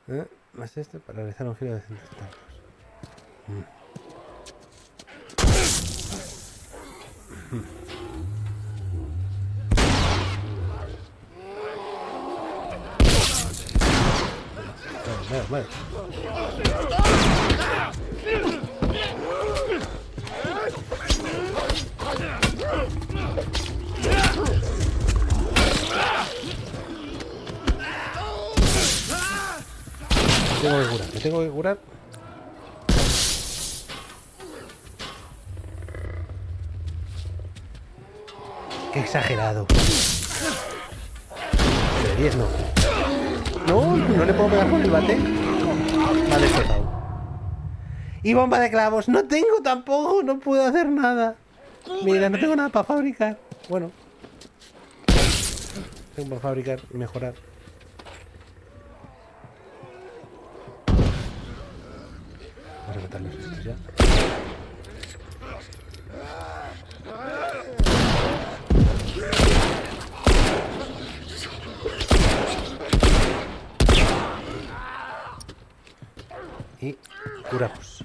¿Eh? Más esto para realizar un giro de 170 grados. Vale, tengo que curar, me tengo que curar. Qué exagerado. De 10 no. No, no le puedo pegar con el bate. Me ha destrozado. Y bomba de clavos. No tengo tampoco, no puedo hacer nada. Mira, no tengo nada para fabricar. Bueno. Tengo para fabricar y mejorar. Vamos a matarlos estos ya. Y curamos.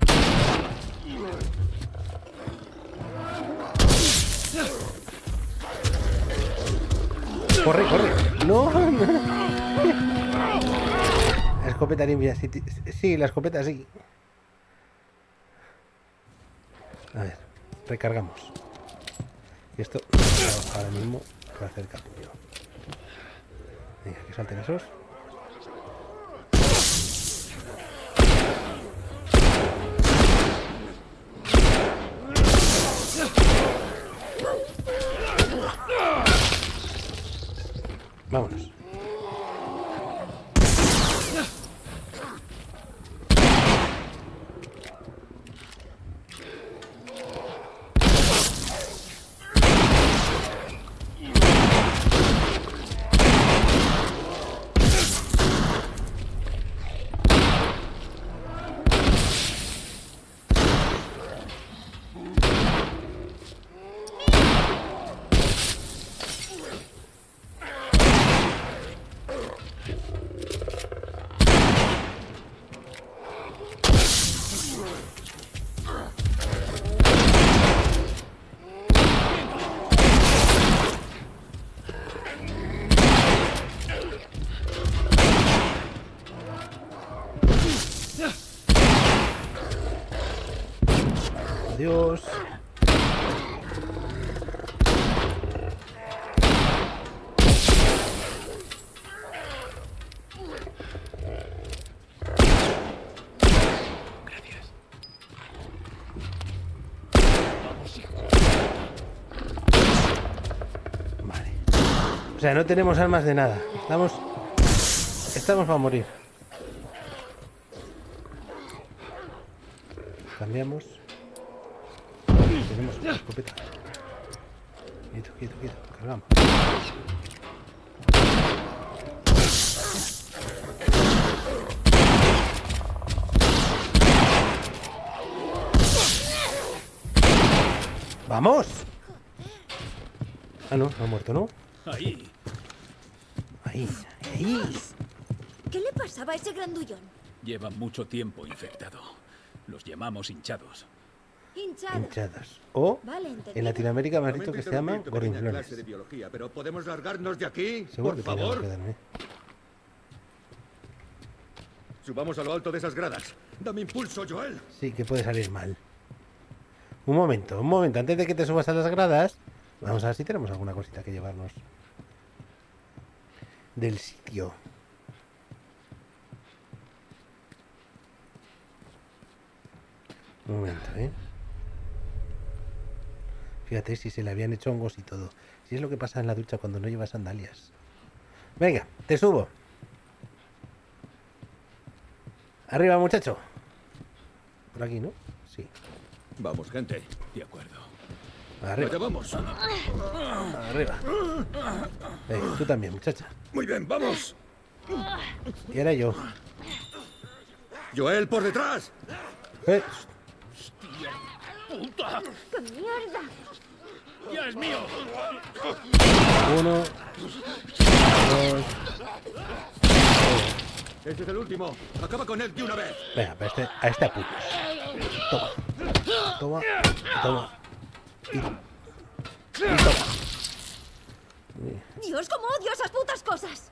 Corre, corre. No, no. Escopeta limpia. Sí, la escopeta sí. A ver, recargamos. Y esto ahora mismo va a hacer capullo. Venga, que salten esos. Vámonos. Sea, no tenemos armas de nada. Estamos. Estamos para morir. Cambiamos. Tenemos una escopeta. Quieto, quieto, quieto. Cargamos. ¡Vamos! Ah, no, no ha muerto, ¿no? Ahí. Ahí, ahí. ¿Qué le pasaba a ese grandullón? Lleva mucho tiempo infectado. Los llamamos hinchados. Hinchado. Hinchadas. O Vale, en Latinoamérica me has dicho que se pequeña gorinflones. clase de biología, pero ¿podemos largarnos de aquí? Seguro Por favor. Subamos a lo alto de esas gradas. Dame impulso, Joel. Sí, que puede salir mal. Un momento, un momento. Antes de que te subas a las gradas, vamos a ver si tenemos alguna cosita que llevarnos del sitio. Un momento, ¿eh? Fíjate si se le habían hecho hongos y todo. Si es lo que pasa en la ducha cuando no llevas sandalias. Venga, te subo. Arriba, muchacho. Por aquí, ¿no? Sí. Vamos, gente. De acuerdo. Arriba. Allá vamos. Arriba. Eh, tú también, muchacha. Muy bien, vamos. Y ahora yo. Joel, por detrás. Eh, ¡Puta! ¡Qué mierda! ¡Ya es mío! uno. Dos. Este es el último. Acaba con él de una vez. Venga, a este, a este apunto. Toma. Toma. Toma. Y, y toma. Dios, cómo odio esas putas cosas.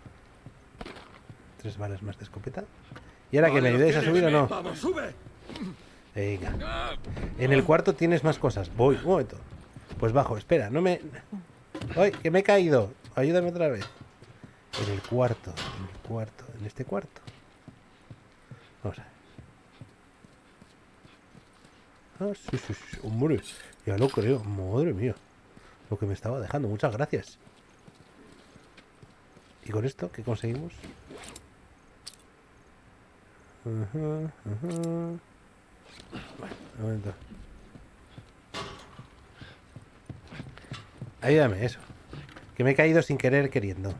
Tres balas más de escopeta. ¿Y ahora que me ayudéis a subir o no? Vamos, sube. Venga. En el cuarto tienes más cosas. Voy, un momento. Pues bajo, espera, no me. ¡Ay, que me he caído! Ayúdame otra vez. En el cuarto, en el cuarto, en este cuarto. Vamos a ver. Ah, sí, sí, sí. Hombre, ya lo creo. Madre mía. Lo que me estaba dejando. Muchas gracias. ¿Y con esto qué conseguimos? Bueno, un momento. Ayúdame, eso. Que me he caído sin querer queriendo.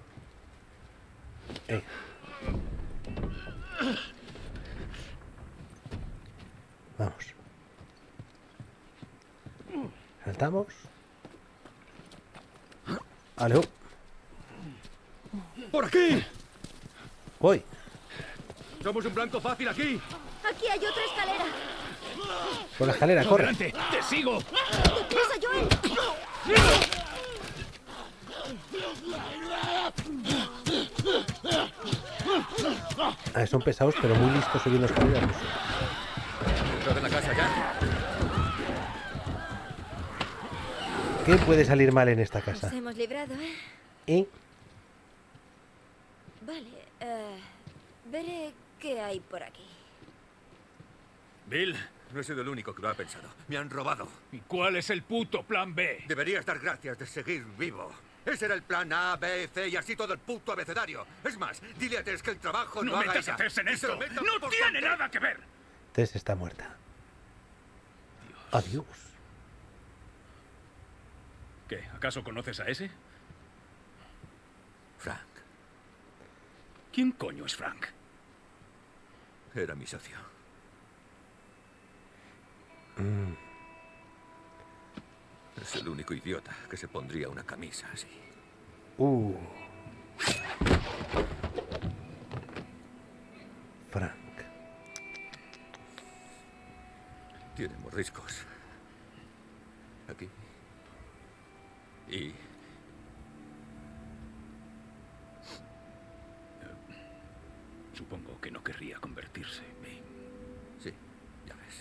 Vamos. Saltamos. Aló. ¡Por aquí! Voy. Somos un blanco fácil aquí. Aquí hay otra escalera. Por la escalera, corre. ¡Adelante! ¡Te sigo! ¡Deprisa, Joel! Ah, son pesados, pero muy listos subiendo escaleras. Entrad en la casa ya. ¿Qué puede salir mal en esta casa? Nos hemos librado, ¿eh? ¿Y? Vale, eh, veré qué hay por aquí. Bill, no he sido el único que lo ha pensado. Me han robado. ¿Y cuál es el puto plan B? Deberías dar gracias de seguir vivo. Ese era el plan A, B, C y así todo el puto abecedario. Es más, dile a Tess que el trabajo ¡No metas ella. a Tess en esto! ¡No tiene nada que ver! Tess está muerta. Adiós. ¿Qué? ¿Acaso conoces a ese? Frank, ¿Quién coño es Frank? era mi socio. Es el único idiota que se pondría una camisa así. Uh. Frank. Tiene mordiscos. Aquí. Y Supongo que no querría convertirse. Me- sí, ya ves.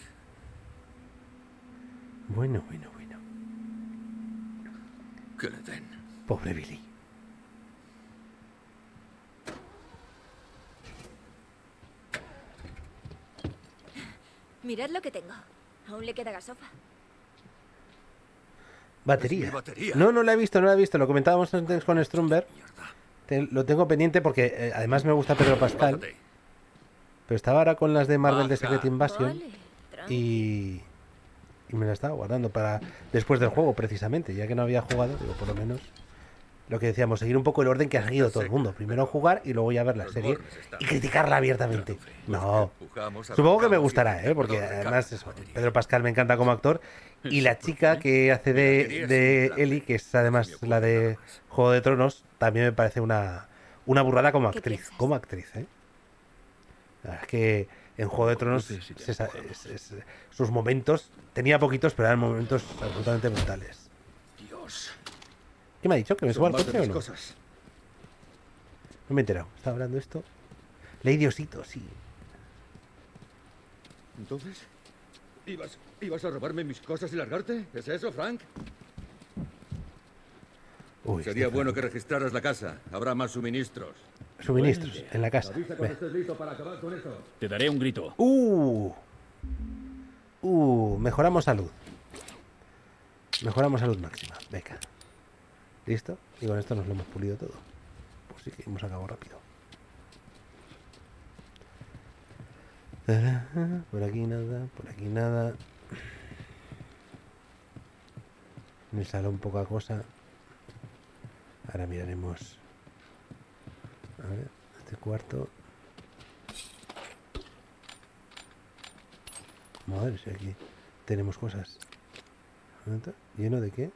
Bueno, bueno, bueno. Que le den. Pobre Billy. Mirad lo que tengo. Aún le queda gasofa. Batería. No, no la he visto, no la he visto. Lo comentábamos antes con Strumberg. Te- lo tengo pendiente porque eh, además me gusta Pedro Pascal. Bájate. Pero estaba ahora con las de Marvel de. Secret Invasion. Y, y me la estaba guardando para después del juego, precisamente. Ya que no había jugado, digo, por lo menos lo que decíamos, seguir un poco el orden que ha seguido todo el mundo. Primero jugar y luego ya ver la serie y criticarla abiertamente. No. Supongo que me gustará, ¿eh? porque además eso. Pedro Pascal me encanta como actor. Y la chica que hace de, de Ellie, que es además la de Juego de Tronos, también me parece una, una burrada como ¿Qué actriz. Como actriz, ¿eh? La verdad es que en Juego de Tronos es- es- sus momentos, tenía poquitos, pero eran momentos absolutamente brutales. Dios. ¿Qué me ha dicho? ¿Que me suba al coche o no? cosas. No me he enterado. ¿Estaba hablando esto? Ley Diosito, sí. Entonces, ¿ibas, ¿ibas a robarme mis cosas y largarte? ¿Es eso, Frank? Uy, Sería este bueno que registraras la casa. Habrá más suministros. Suministros en la casa. Avisa Ve. cuando estés listo para acabar con esto. Te daré un grito. Uh. Uh, mejoramos salud. Mejoramos salud máxima. Venga. ¿Listo? Y con esto nos lo hemos pulido todo. Pues sí que hemos acabado rápido. Por aquí nada, por aquí nada. En el salón poca cosa. Ahora miraremos. A ver, este cuarto. Madre, si aquí tenemos cosas. ¿Lleno de qué?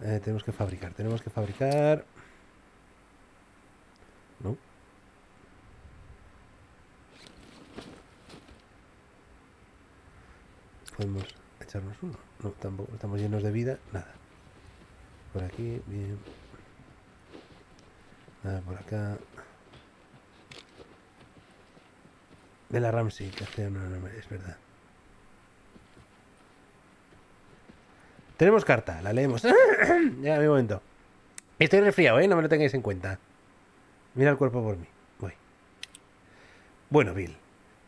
Eh, tenemos que fabricar, tenemos que fabricar. No. Podemos echarnos uno. No, tampoco. Estamos llenos de vida. Nada. Por aquí, bien. Por acá. De la Ramsey, que hace es verdad. Tenemos carta, la leemos. ya, mi momento. Estoy resfriado, ¿eh? No me lo tengáis en cuenta. Mira el cuerpo por mí. Voy. Bueno, Bill.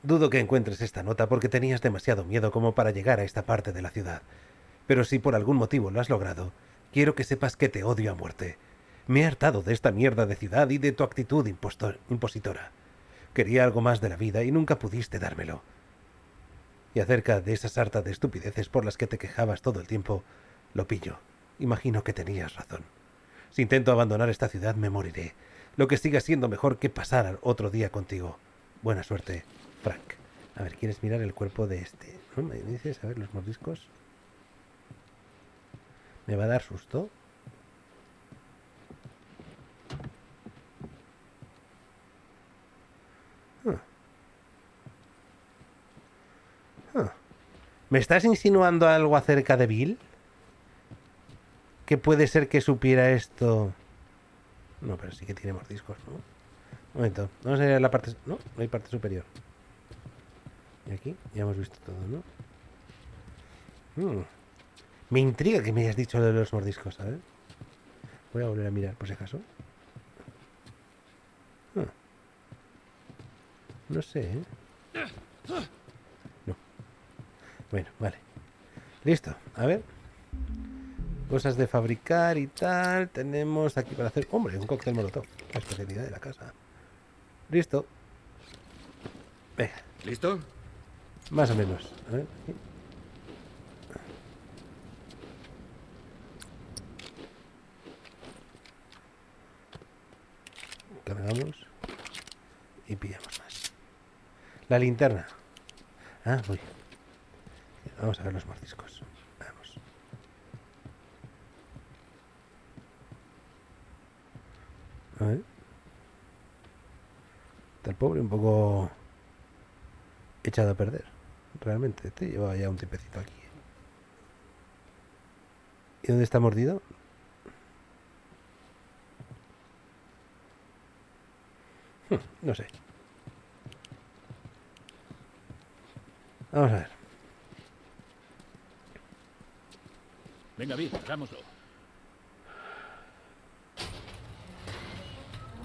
Dudo que encuentres esta nota porque tenías demasiado miedo como para llegar a esta parte de la ciudad. Pero si por algún motivo lo has logrado, quiero que sepas que te odio a muerte. Me he hartado de esta mierda de ciudad y de tu actitud impositora. Quería algo más de la vida y nunca pudiste dármelo. Y acerca de esa sarta de estupideces por las que te quejabas todo el tiempo, lo pillo. Imagino que tenías razón. Si intento abandonar esta ciudad me moriré, lo que siga siendo mejor que pasar otro día contigo. Buena suerte, Frank. A ver, ¿quieres mirar el cuerpo de este? ¿No me dices? A ver, los mordiscos. ¿Me va a dar susto? Ah. Ah. ¿Me estás insinuando algo acerca de Bill? ¿Que puede ser que supiera esto? No, pero sí que tiene mordiscos, ¿no? Un momento, vamos a ir a la parte... No, no hay parte superior. Y aquí ya hemos visto todo, ¿no? Mm. Me intriga que me hayas dicho lo de los mordiscos, ¿sabes? Voy a volver a mirar, por si acaso. Ah. No sé, ¿eh? No. Bueno, vale. Listo, a ver. Cosas de fabricar y tal. Tenemos aquí para hacer... Hombre, un cóctel molotov. La especialidad de la casa. Listo. Venga, ¿Listo? más o menos. A ver, aquí. Cargamos. Y pillamos más. La linterna. Ah, voy. Vamos a ver los mordiscos. Vamos. A ver. Está el pobre un poco echado a perder. Realmente, este lleva ya un tiempecito aquí. ¿Y dónde está mordido? Hmm, No sé. Vamos a ver. Venga, Bill, hagámoslo.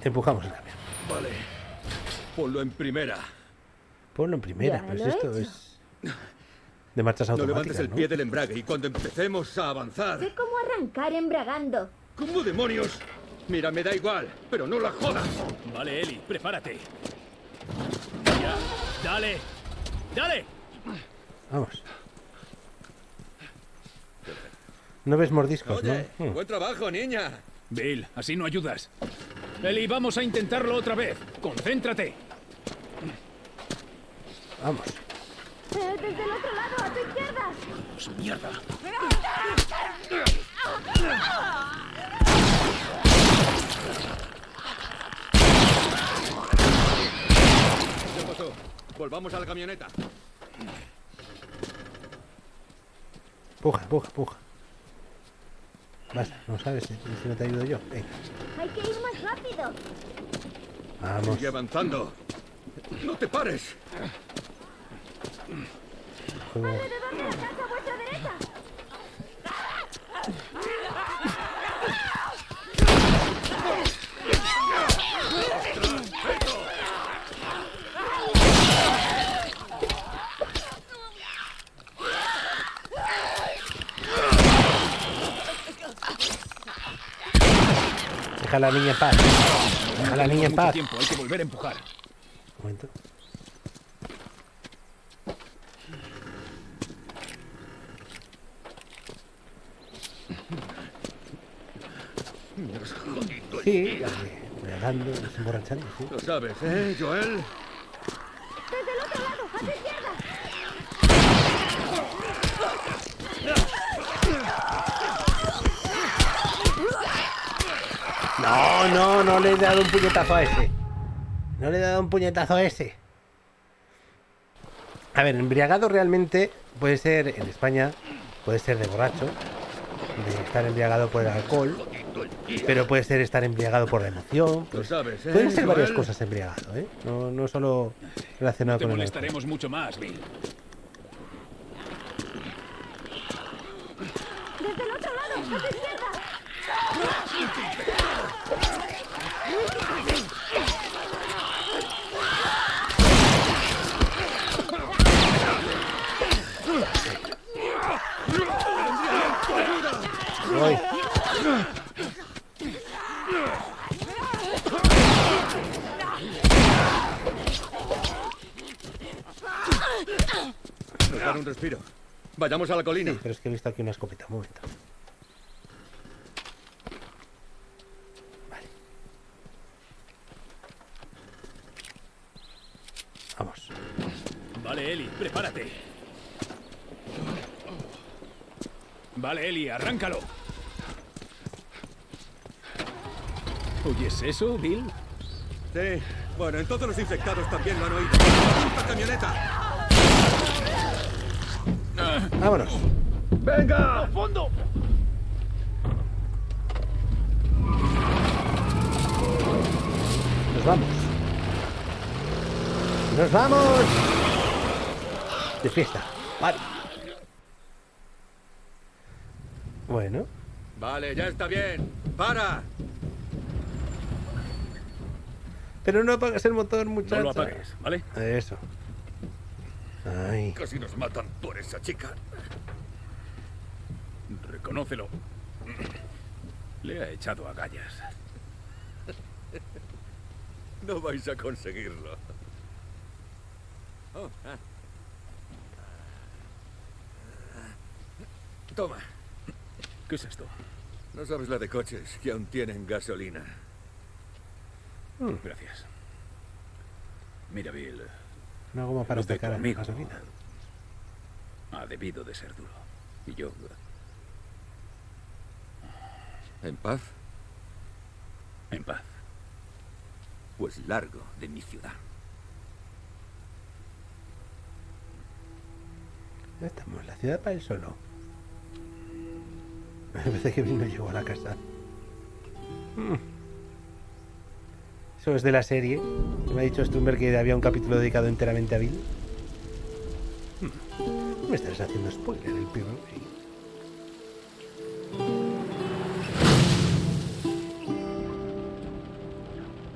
Empujamos el camión. Vale. Ponlo en primera. Ponlo en primera, pero he esto es de marchas No automáticas, levantes el ¿no? pie del embrague y cuando empecemos a avanzar... Sé cómo arrancar embragando. ¿Cómo demonios? Mira, me da igual, pero no la jodas. Vale, Eli, prepárate. Ya, dale. ¡Dale! Vamos. No ves mordiscos, Oye, ¿no? Mm. buen trabajo, niña. Bill, así no ayudas. Eli, vamos a intentarlo otra vez. Concéntrate. Vamos. Eh, desde el otro lado, a tu izquierda. ¡Su mierda! ¿Qué pasó? Volvamos a la camioneta. Puja, puja, puja. Basta, no sabes si, si no te ayudo yo. Venga, Hay que ir más rápido. vamos. Sigue avanzando. No te pares. Juego. Alrededor de la casa a vuestra derecha. Deja a la niña en paz. Deja a la niña en paz. tiempo, hay que volver a empujar. Un momento. Sí, bregando, desemborrachando, sí. Lo sabes, ¿eh, Joel? Desde el otro lado, a tu izquierda. No, no, no le he dado un puñetazo a ese. No le he dado un puñetazo a ese. A ver, embriagado realmente puede ser, en España, puede ser de borracho, de estar embriagado por el alcohol, pero puede ser estar embriagado por la emoción. Lo pues- sabes, ¿eh, pueden ser varias Joel? cosas embriagado, ¿eh? No, no solo relacionado Te con el alcohol. mucho más, Bill. Desde el otro lado, un respiro. Vayamos a la colina. Sí, pero es que he visto aquí una escopeta. Un momento. Vale. Vamos. Vale, Eli, prepárate. Vale, Eli, arráncalo. ¿Oyes eso, Bill? Sí. Bueno, entonces los infectados también lo han oído. ¡Puta camioneta! Vámonos. ¡Venga! Nos vamos. Nos vamos. De fiesta. Vale. Bueno. Vale, ya está bien. ¡Para! Pero no apagas el motor, muchacho. No lo apagues, ¿vale? Eso. Ay. Casi nos matan por esa chica. Reconócelo. Le ha echado a gallas. No vais a conseguirlo. Oh, ah. Toma. ¿Qué es esto? No sabes la de coches que aún tienen gasolina. Gracias. Mira, Bill, Una goma para a amigo gasolina. ha debido de ser duro. Y yo, ¿En paz? en paz. Pues largo de mi ciudad. Ya estamos, la ciudad para él solo. Me parece que Bill no llegó a la casa. Mm. Eso es de la serie. Me ha dicho Strumberg que había un capítulo dedicado enteramente a Bill. Hmm. Me estarás haciendo spoiler el primero.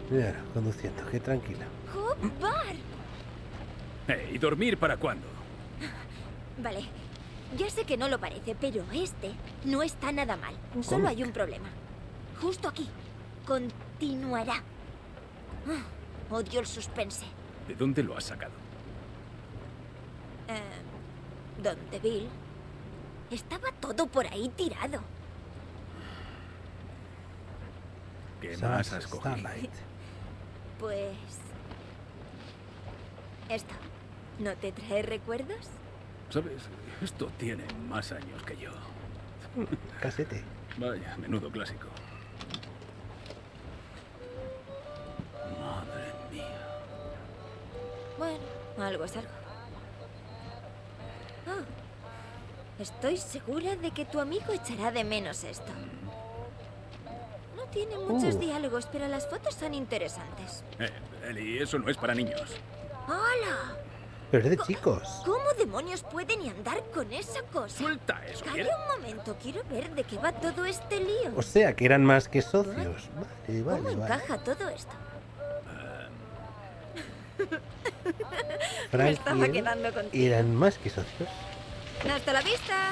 Mira, conduciendo, qué tranquila. Hey, eh, ¿Y dormir para cuándo? Vale, ya sé que no lo parece, pero este no está nada mal. Solo hay un problema. Justo aquí. Continuará. Ah, odio el suspense. ¿De dónde lo has sacado? Eh, ¿Dónde Bill? Estaba todo por ahí tirado. ¿Qué más has cogido? Pues... Esto. ¿No te trae recuerdos? ¿Sabes? Esto tiene más años que yo. Casete. Vaya, menudo clásico. Bueno, algo es algo. Ah, estoy segura de que tu amigo echará de menos esto. No tiene muchos Uh. diálogos, pero las fotos son interesantes. Eh, Eli, eso no es para niños. ¡Hala! Pero es de chicos. ¿Cómo demonios pueden andar con esa cosa? Suelta eso. Calla un momento, quiero ver de qué va todo este lío. O sea, que eran más que socios. Vale, ¿Cómo vale, vale. encaja todo esto? Frank estaba y él quedando contigo. eran más que socios. ¡Hasta la vista!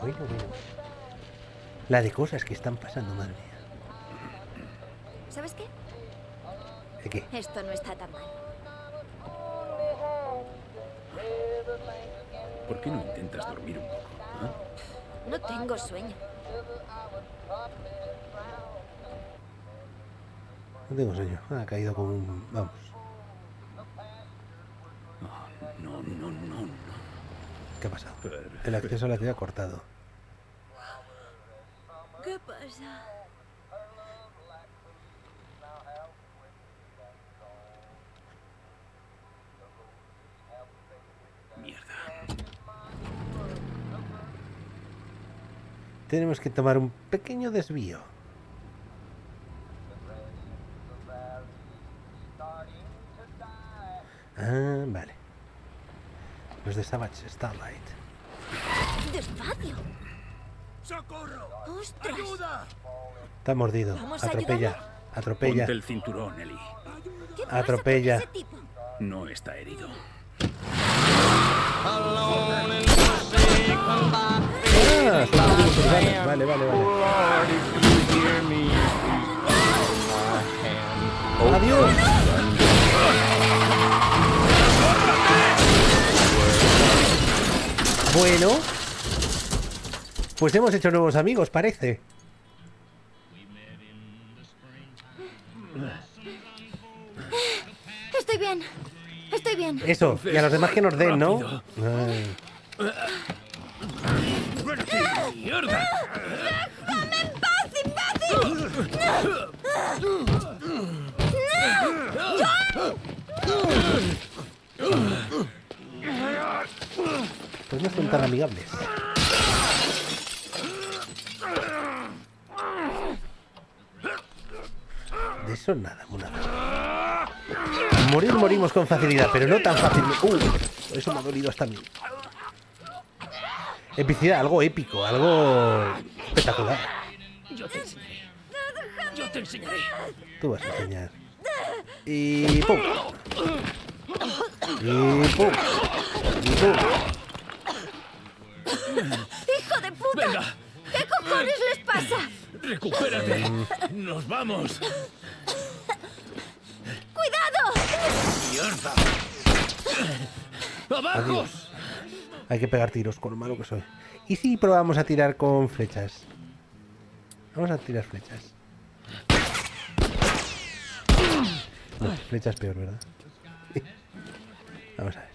Bueno, bueno. La de cosas que están pasando, madre mía. ¿Sabes qué? ¿De qué? Esto no está tan mal. ¿Por qué no intentas dormir un poco? ah? No tengo sueño. No tengo sueño. Ha caído como un... Vamos. No, no, no, no. ¿Qué ha pasado? Perfecto. El acceso a la ciudad cortado. ¿Qué pasa? Mierda. Tenemos que tomar un pequeño desvío. Ah, vale. Los de Savage Starlight. ¡Despacio! ¡Socorro! ¡Ostras! Está mordido. Atropella. Atropella. Ponte el cinturón, Eli. ¿Qué pasa Atropella. con ese tipo? No está herido. Ah, son. Vale, vale, vale. ¡Adiós! Bueno. Pues hemos hecho nuevos amigos, parece. Estoy bien. Estoy bien. Eso, y a los demás que nos den, ¿no? Rápido. Ay. ¡Mierda! Pues no son tan amigables. De eso nada, nada. Morir morimos con facilidad, pero no tan fácilmente. ¡Uh! Eso me ha dolido hasta a mí. Epicidad, algo épico, algo espectacular. Yo te enseñaré. Yo te enseñaré. Tú vas a enseñar. Y pum. Y pum. Y pum. ¡Hijo de puta! Venga, ¿Qué cojones les pasa? recupérate. Nos vamos. ¡Cuidado! ¡Mierda! ¡Abajo! Adiós. Hay que pegar tiros con lo malo que soy. ¿Y si probamos a tirar con flechas? Vamos a tirar flechas. No, flechas peor, ¿verdad? Vamos a ver.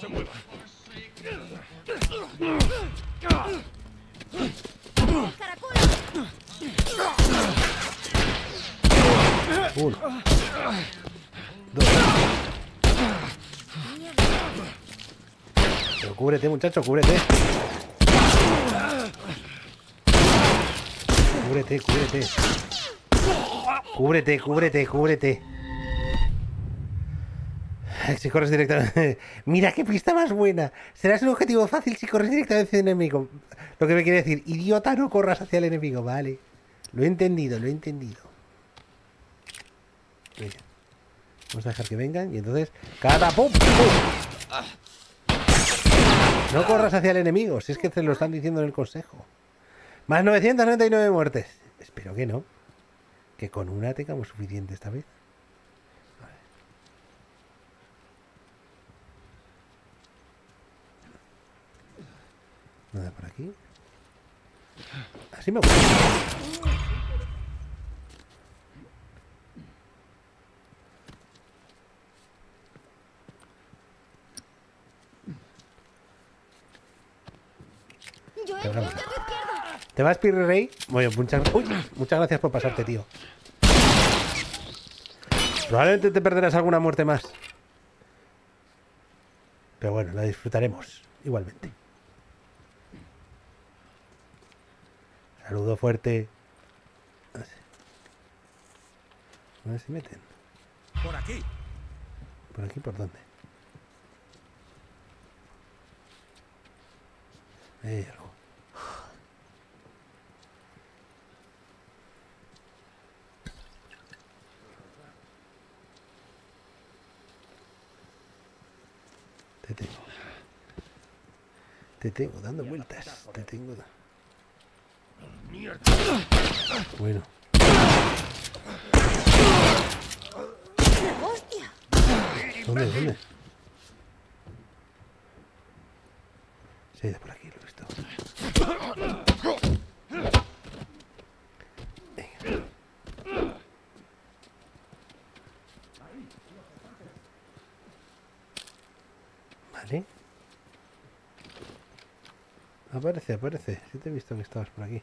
Se mueva. Uno. Dos. Pero cúbrete, muchacho, cúbrete. Cúbrete, cúbrete. Cúbrete, cúbrete, cúbrete. Si corres directamente. Mira qué pista más buena. Serás un objetivo fácil si corres directamente hacia el enemigo. Lo que me quiere decir, idiota, no corras hacia el enemigo. Vale. Lo he entendido, lo he entendido. Venga. Vamos a dejar que vengan y entonces. ¡Cada pum! No corras hacia el enemigo, si es que te lo están diciendo en el consejo. Más 999 muertes. Espero que no. Que con una tengamos suficiente esta vez. Nada por aquí. Así me gusta. ¿Te vas, Pirri Rey? Bueno, muchas, uy, muchas gracias por pasarte, tío. Probablemente te perderás alguna muerte más. Pero bueno, la disfrutaremos igualmente. Saludo fuerte. A ver a ver si meten. Por aquí. ¿Por aquí por dónde? Ahí hay algo. Te tengo. Te tengo dando vueltas. Te tengo. da- Bueno. ¿Dónde? ¿Dónde? Se ha ido por aquí, lo he visto. Vale. Aparece, aparece. Sí te he visto que estabas por aquí.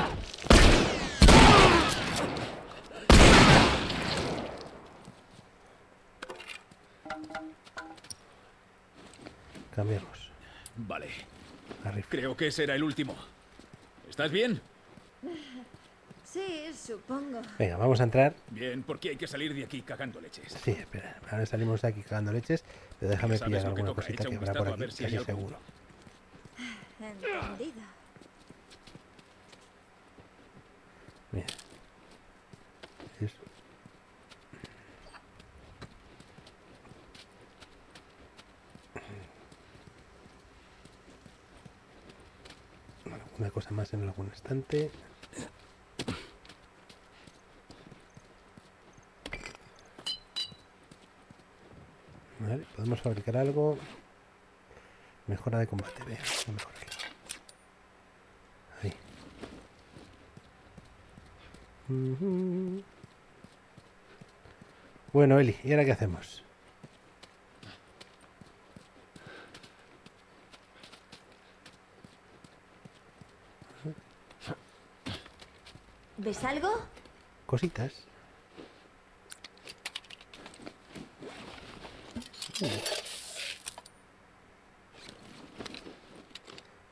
Cambiamos. Vale. Creo que ese era el último. ¿Estás bien? Sí, supongo. Venga, vamos a entrar. Bien, porque hay que salir de aquí cagando leches. Sí, espera. Ahora salimos de aquí cagando leches. Pero déjame pillar alguna toca. cosita que habrá por aquí, ver si casi seguro. Mira. Eso. En algún estante. Vale, podemos fabricar algo. Mejora de combate, vea. Ahí. Ujú. Bueno, Eli, ¿y ahora qué hacemos? ¿Ves algo? Cositas.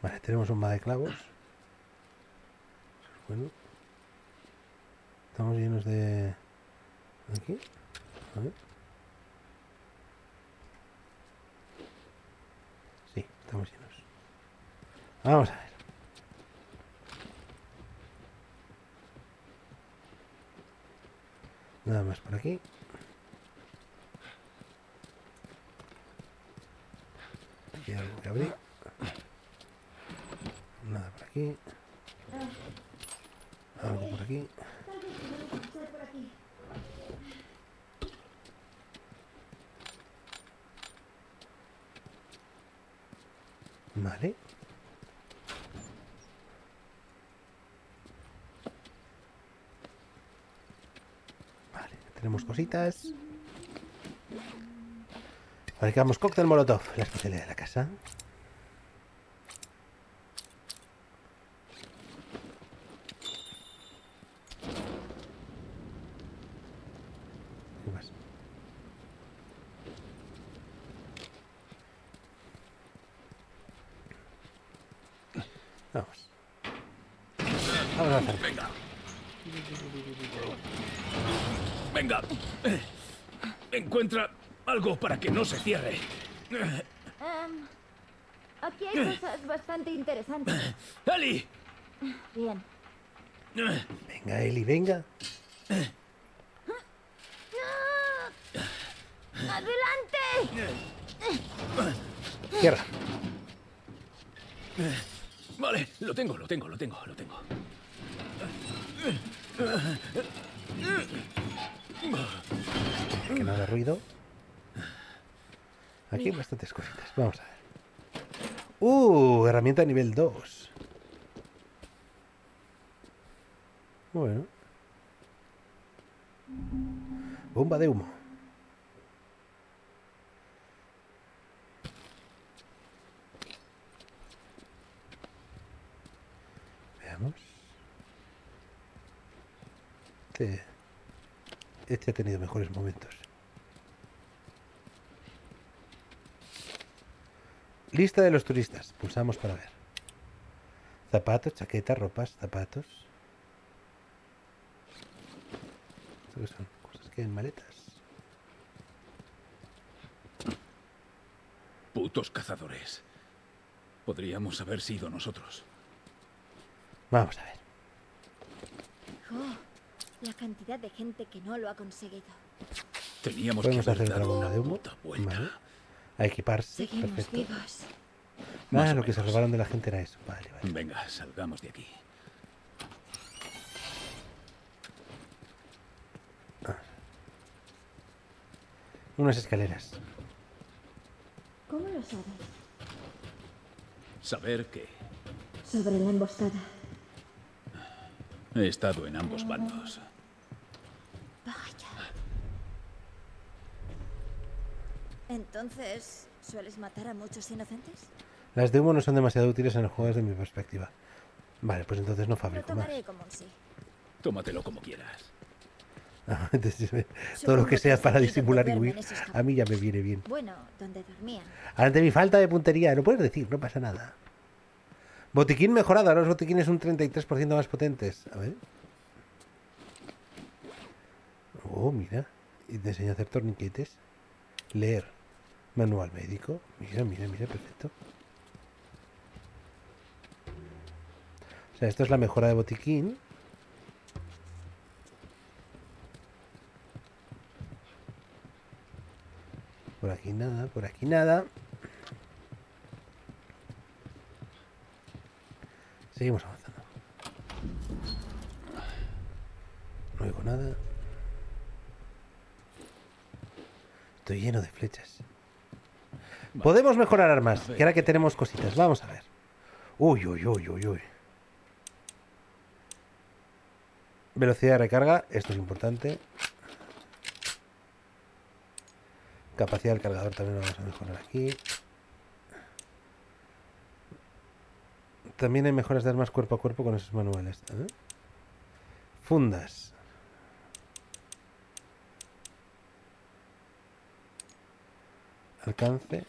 Vale, tenemos un mar de clavos. Bueno. Estamos llenos de... Aquí. A ver. Sí, estamos llenos. Vamos a ver. Nada más por aquí. Hay algo que abrir. Nada por aquí. Algo por aquí. Vale. Tenemos cositas. Fabricamos cóctel molotov, la especialidad de la casa. ¿Qué pasa? Vamos. Vamos a hacer. Venga. Venga. Encuentra algo para que no se cierre. Em, aquí hay cosas bastante interesantes. ¡Ali! Bien. Venga, Eli, venga. ¡Adelante! Cierra. Vale, lo tengo, lo tengo, lo tengo, lo tengo. Que no haga ruido. Aquí hay bastantes cositas. Vamos a ver. Uh, herramienta nivel 2. Bueno. Bomba de humo. Veamos. Este, este ha tenido mejores momentos. Lista de los turistas. Pulsamos para ver. Zapatos, chaquetas, ropas, zapatos. ¿Esto qué son? Cosas que hay en maletas. Putos cazadores. Podríamos haber sido nosotros. Vamos a ver. Oh, la cantidad de gente que no lo ha conseguido. Teníamos Podemos que haber hacer bomba de humo. puta vuelta. Vale. A equiparse. Seguimos Perfecto. vivos. Ah, o lo que se robaron de la gente era eso. Vale, vale. Venga, salgamos de aquí. Unas escaleras. ¿Cómo lo sabes? Saber que Sobre la emboscada. he estado en ambos bandos. Vaya. Entonces, ¿sueles matar a muchos inocentes? Las de humo no son demasiado útiles en el juego desde mi perspectiva. Vale, pues entonces no Lo fabrico más. tomaré como un sí. Tómatelo como quieras. Entonces, todo lo que sea para disimular y huir, a mí ya me viene bien. Bueno, donde dormían. Ante mi falta de puntería, no puedes decir, no pasa nada. Botiquín mejorado, ahora los botiquines un 33% más potentes. A ver. Oh, mira. Y te enseña a hacer torniquetes. Leer. Manual médico. Mira, mira, mira, perfecto. O sea, esto es la mejora de botiquín. Por aquí nada, por aquí nada. Seguimos avanzando. No oigo nada. Estoy lleno de flechas. Podemos mejorar armas, que ahora que tenemos cositas. Vamos a ver. Uy, uy, uy, uy, uy. Velocidad de recarga, esto es importante. Capacidad del cargador también lo vamos a mejorar aquí. También hay mejoras de armas cuerpo a cuerpo con esos manuales. ¿eh? Fundas. Alcance.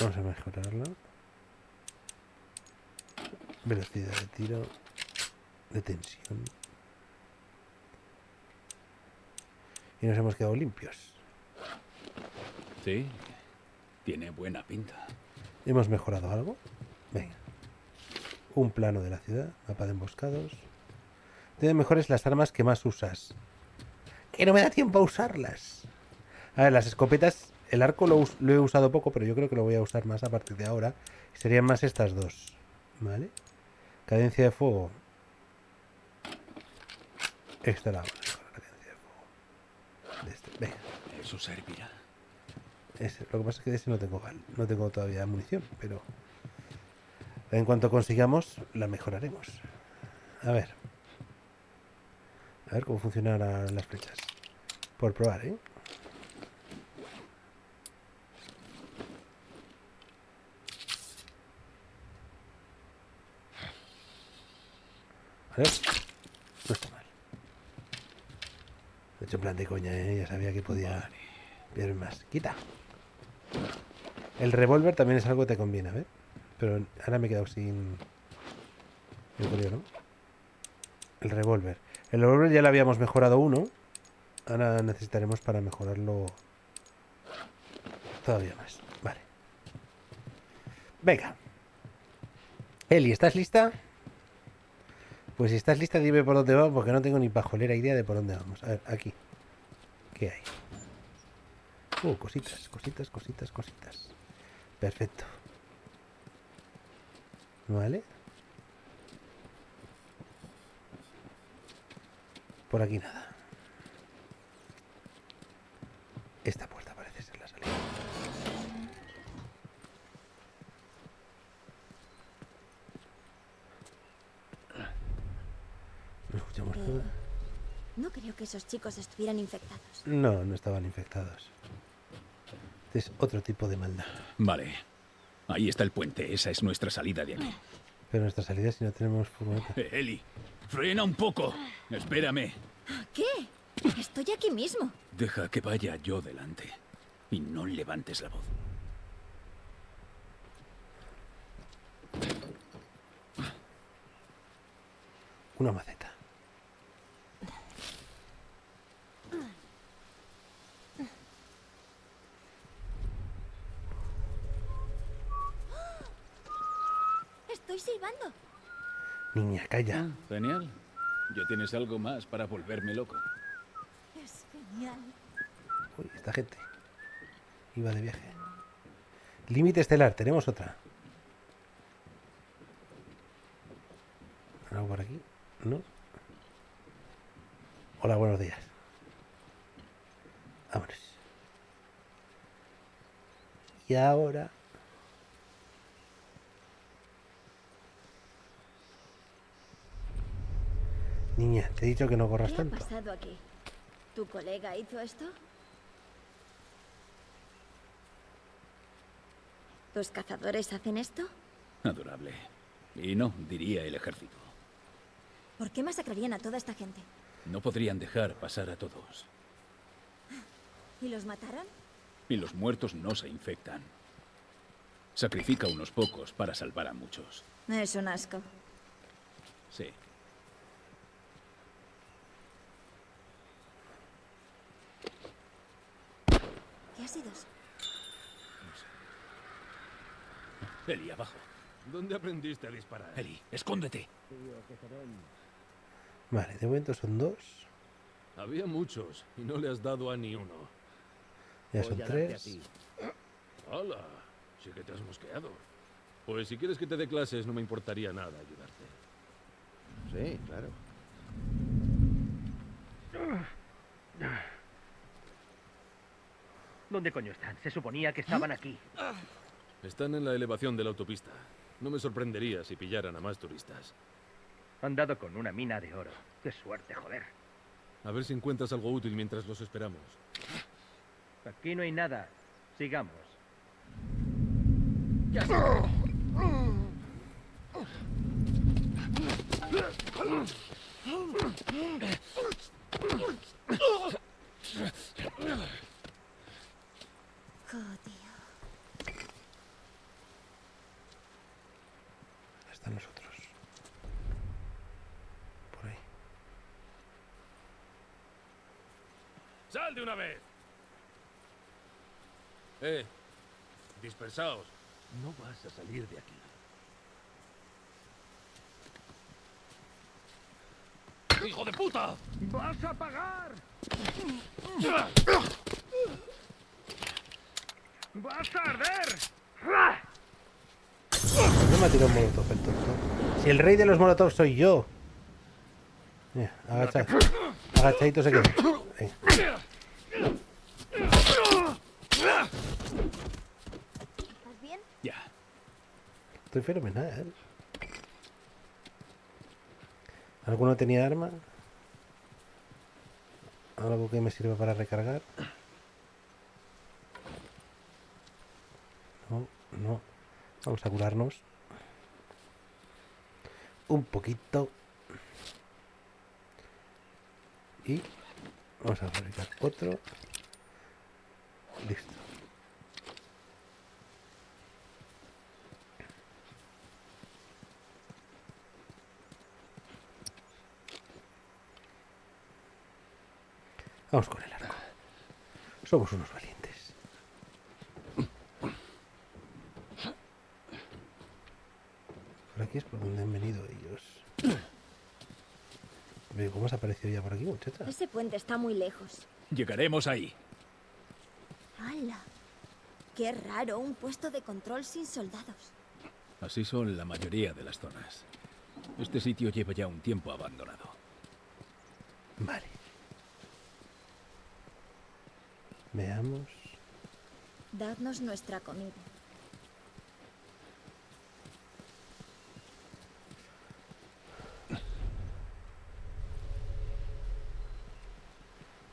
Vamos a mejorarlo. Velocidad de tiro. De tensión. Y nos hemos quedado limpios. Sí, tiene buena pinta. ¿Hemos mejorado algo? Venga. Un plano de la ciudad, mapa de emboscados. Tiene mejores las armas que más usas. Que no me da tiempo a usarlas. A ver, las escopetas, el arco lo, he usado poco, pero yo creo que lo voy a usar más a partir de ahora. Serían más estas dos. ¿Vale? Cadencia de fuego. Esta la la cadencia de fuego. De este. Venga. Eso servirá. Ese- lo que pasa es que de ese no tengo no tengo todavía munición, pero en cuanto consigamos la mejoraremos. A ver. A ver cómo funcionan las flechas. Por probar, ¿eh? No está mal. De hecho, en plan de coña, ¿eh? Ya sabía que podía ver más. Quita. El revólver también es algo que te conviene, ¿ves? Pero ahora me he quedado sin... Yo creo, ¿no? El revólver. El revólver ya lo habíamos mejorado uno. Ahora necesitaremos para mejorarlo todavía más. Vale. Venga. Eli, ¿estás lista? Pues si estás lista, dime por dónde vamos, porque no tengo ni pajolera idea de por dónde vamos. A ver, aquí. ¿Qué hay? Uh, cositas, cositas, cositas, cositas. Perfecto. Vale. Por aquí nada. Esta puerta parece ser la salida. No escuchamos nada. No creo que esos chicos estuvieran infectados. No, no estaban infectados. Este es otro tipo de maldad. Vale. Ahí está el puente. Esa es nuestra salida de aquí. Pero nuestra salida si no tenemos furgoneta. Eh, Eli, frena un poco. Espérame. ¿Qué? Estoy aquí mismo. Deja que vaya yo delante. Y no levantes la voz. Una maceta. Estoy silbando. Niña, calla. Genial. ¿Ya tienes algo más para volverme loco? Es genial. Uy, esta gente. Iba de viaje. Límite estelar, tenemos otra. ¿Algo por aquí? ¿No? Hola, buenos días. Vámonos. Y ahora... Niña, te he dicho que no corras ¿Qué ha tanto. pasado aquí? ¿Tu colega hizo esto? ¿Tus cazadores hacen esto? Adorable. Y no, diría el ejército. ¿Por qué masacrarían a toda esta gente? No podrían dejar pasar a todos. ¿Y los mataron? Y los muertos no se infectan. Sacrifica a unos pocos para salvar a muchos. Es un asco. Sí. ¿Qué ha sido eso? Eli, abajo. ¿Dónde aprendiste a disparar? Eli, escóndete. Vale, de momento son dos. Había muchos y no le has dado a ni uno. Ya son tres. ¡Hala! Sí que te has mosqueado. Pues si quieres que te dé clases, no me importaría nada ayudarte. Sí, claro. ¿Dónde coño están? Se suponía que estaban aquí. Están en la elevación de la autopista. No me sorprendería si pillaran a más turistas. Han dado con una mina de oro. Qué suerte, joder. A ver si encuentras algo útil mientras los esperamos. Aquí no hay nada. Sigamos. Jodido. Están los otros. Por ahí. ¡Sal de una vez! ¡Eh! Dispersaos. No vas a salir de aquí. ¡Hijo de puta! ¡Vas a pagar! ¡Vas a arder! No me ha tirado un molotov el tonto. Si el rey de los molotovs soy yo. Mira, agacha. Agachadito se queda. Ahí. ¿Estás bien? Ya. Estoy fenomenal. ¿Alguno tenía arma? ¿Algo que me sirva para recargar? No. Vamos a curarnos. Un poquito. Y Vamos a fabricar otro. Listo. Vamos con el arco. Somos unos valientes. Por aquí es por donde han venido ellos. ¿Cómo has aparecido ya por aquí, muchacha? Ese puente está muy lejos. Llegaremos ahí. ¡Hala! Qué raro, un puesto de control sin soldados. Así son la mayoría de las zonas. Este sitio lleva ya un tiempo abandonado. Vale. Veamos. Dadnos nuestra comida.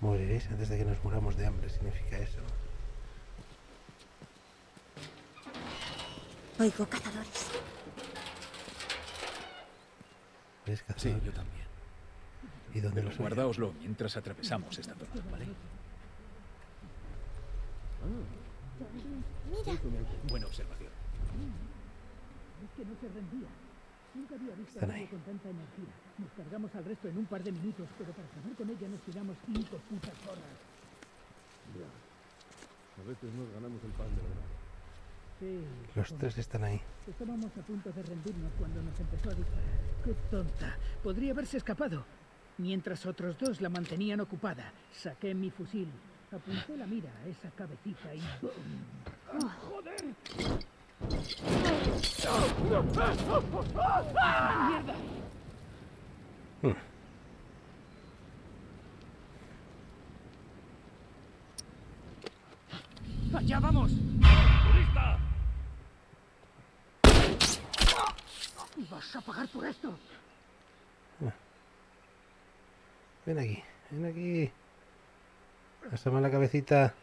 Moriréis antes de que nos muramos de hambre, significa eso. Oigo cazadores. ¿Ves Sí, cazadores? yo también. ¿Y dónde los oyen? Guardaoslo mientras atravesamos esta zona, ¿vale? Mira, Buena observación. Están ahí. con tanta energía. Nos cargamos al resto en un par de minutos, pero para acabar con ella nos tiramos cinco putas horas. A veces nos ganamos el pan de verdad. Sí, Los tres están ahí. estábamos a punto de rendirnos cuando nos empezó a disparar. ¡Qué tonta! Podría haberse escapado. Mientras otros dos la mantenían ocupada, saqué mi fusil, apunté la mira a esa cabecita y ¡Allá vamos! ¡Turista! ¡Y vas a pagar por esto! Ven aquí, ven aquí. Asoma la cabecita.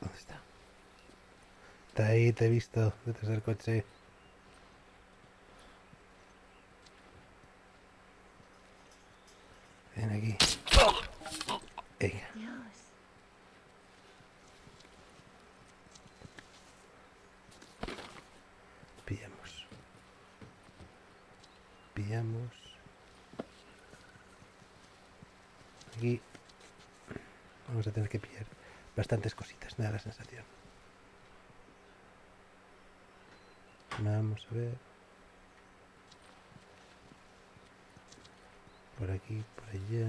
¿Dónde está? Está ahí, te he visto detrás del coche. Ven aquí. Venga. Dios. Pillamos. Pillamos. Aquí vamos a tener que pillar bastantes cositas, me da la sensación. Vamos a ver. Por aquí, por allá.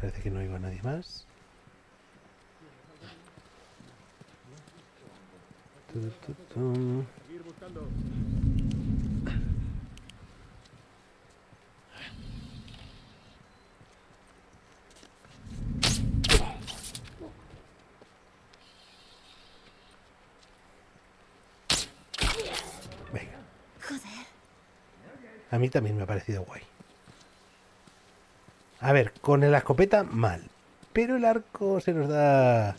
Parece que no oigo a nadie más. Tu, tu, tum. A mí también me ha parecido guay. A ver, con la escopeta mal. Pero el arco se nos da...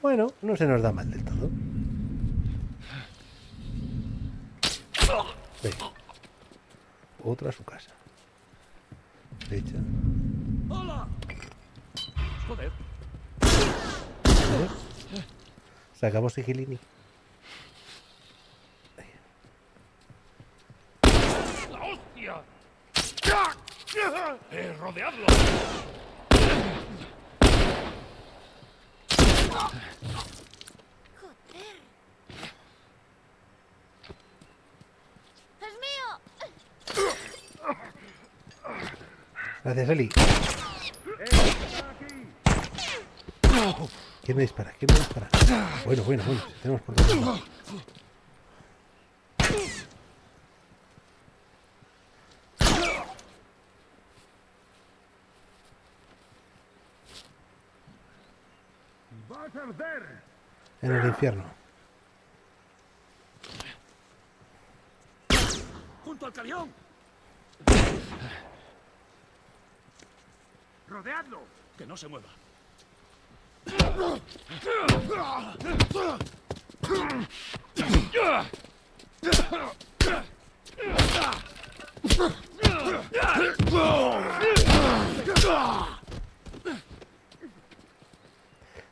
Bueno, no se nos da mal del todo. Otra a su casa. Derecha. ¡Hola! Joder. Sacamos Sigilini. ¡La hostia! ¡Eh, rodeadlo! Joder. ¡Es mío! Gracias, Eli. ¿Quién me dispara? ¿Quién me dispara? Bueno, bueno, bueno. tenemos por todos lados. ¡Vas a arder! En el infierno. ¡Junto al camión! ¡Rodeadlo! Que no se mueva.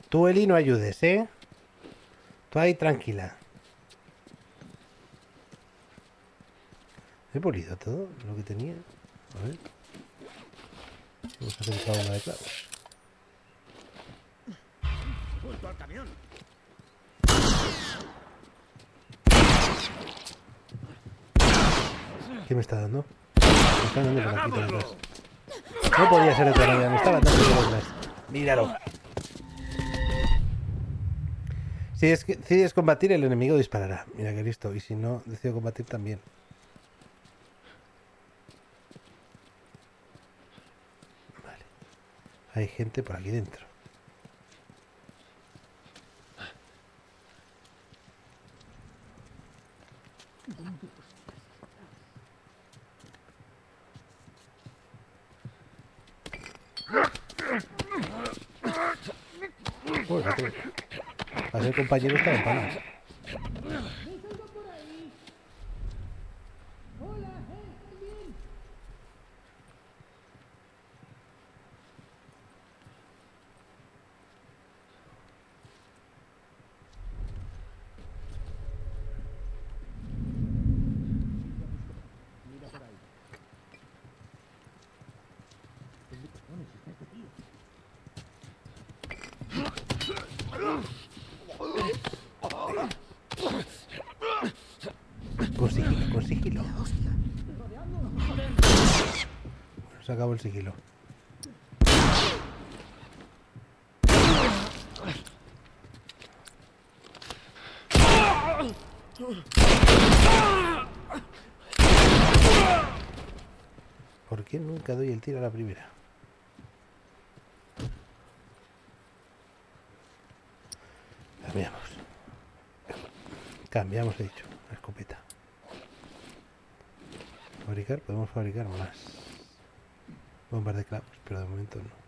Tú, Eli, no ayudes, ¿eh? Tú ahí tranquila. He pulido todo lo que tenía. A ver. Vamos a hacer cada una de clavos. ¡Junto al camión! ¿Qué me está dando? Me está dando por aquí por detrás. No podía ser de otra manera, me estaba dando por detrás. Míralo. Si decides combatir, el enemigo disparará. Mira que listo. Y si no, decido combatir también. Vale. Hay gente por aquí dentro. Para ser compañero está en panas. Con sigilo, con sigilo. Bueno, sigilo. ¿Por qué nunca doy el tiro a la primera? Cambiamos. Cambiamos, he dicho. La escopeta. Fabricar, podemos fabricar más bombas de clavos, pero de momento no.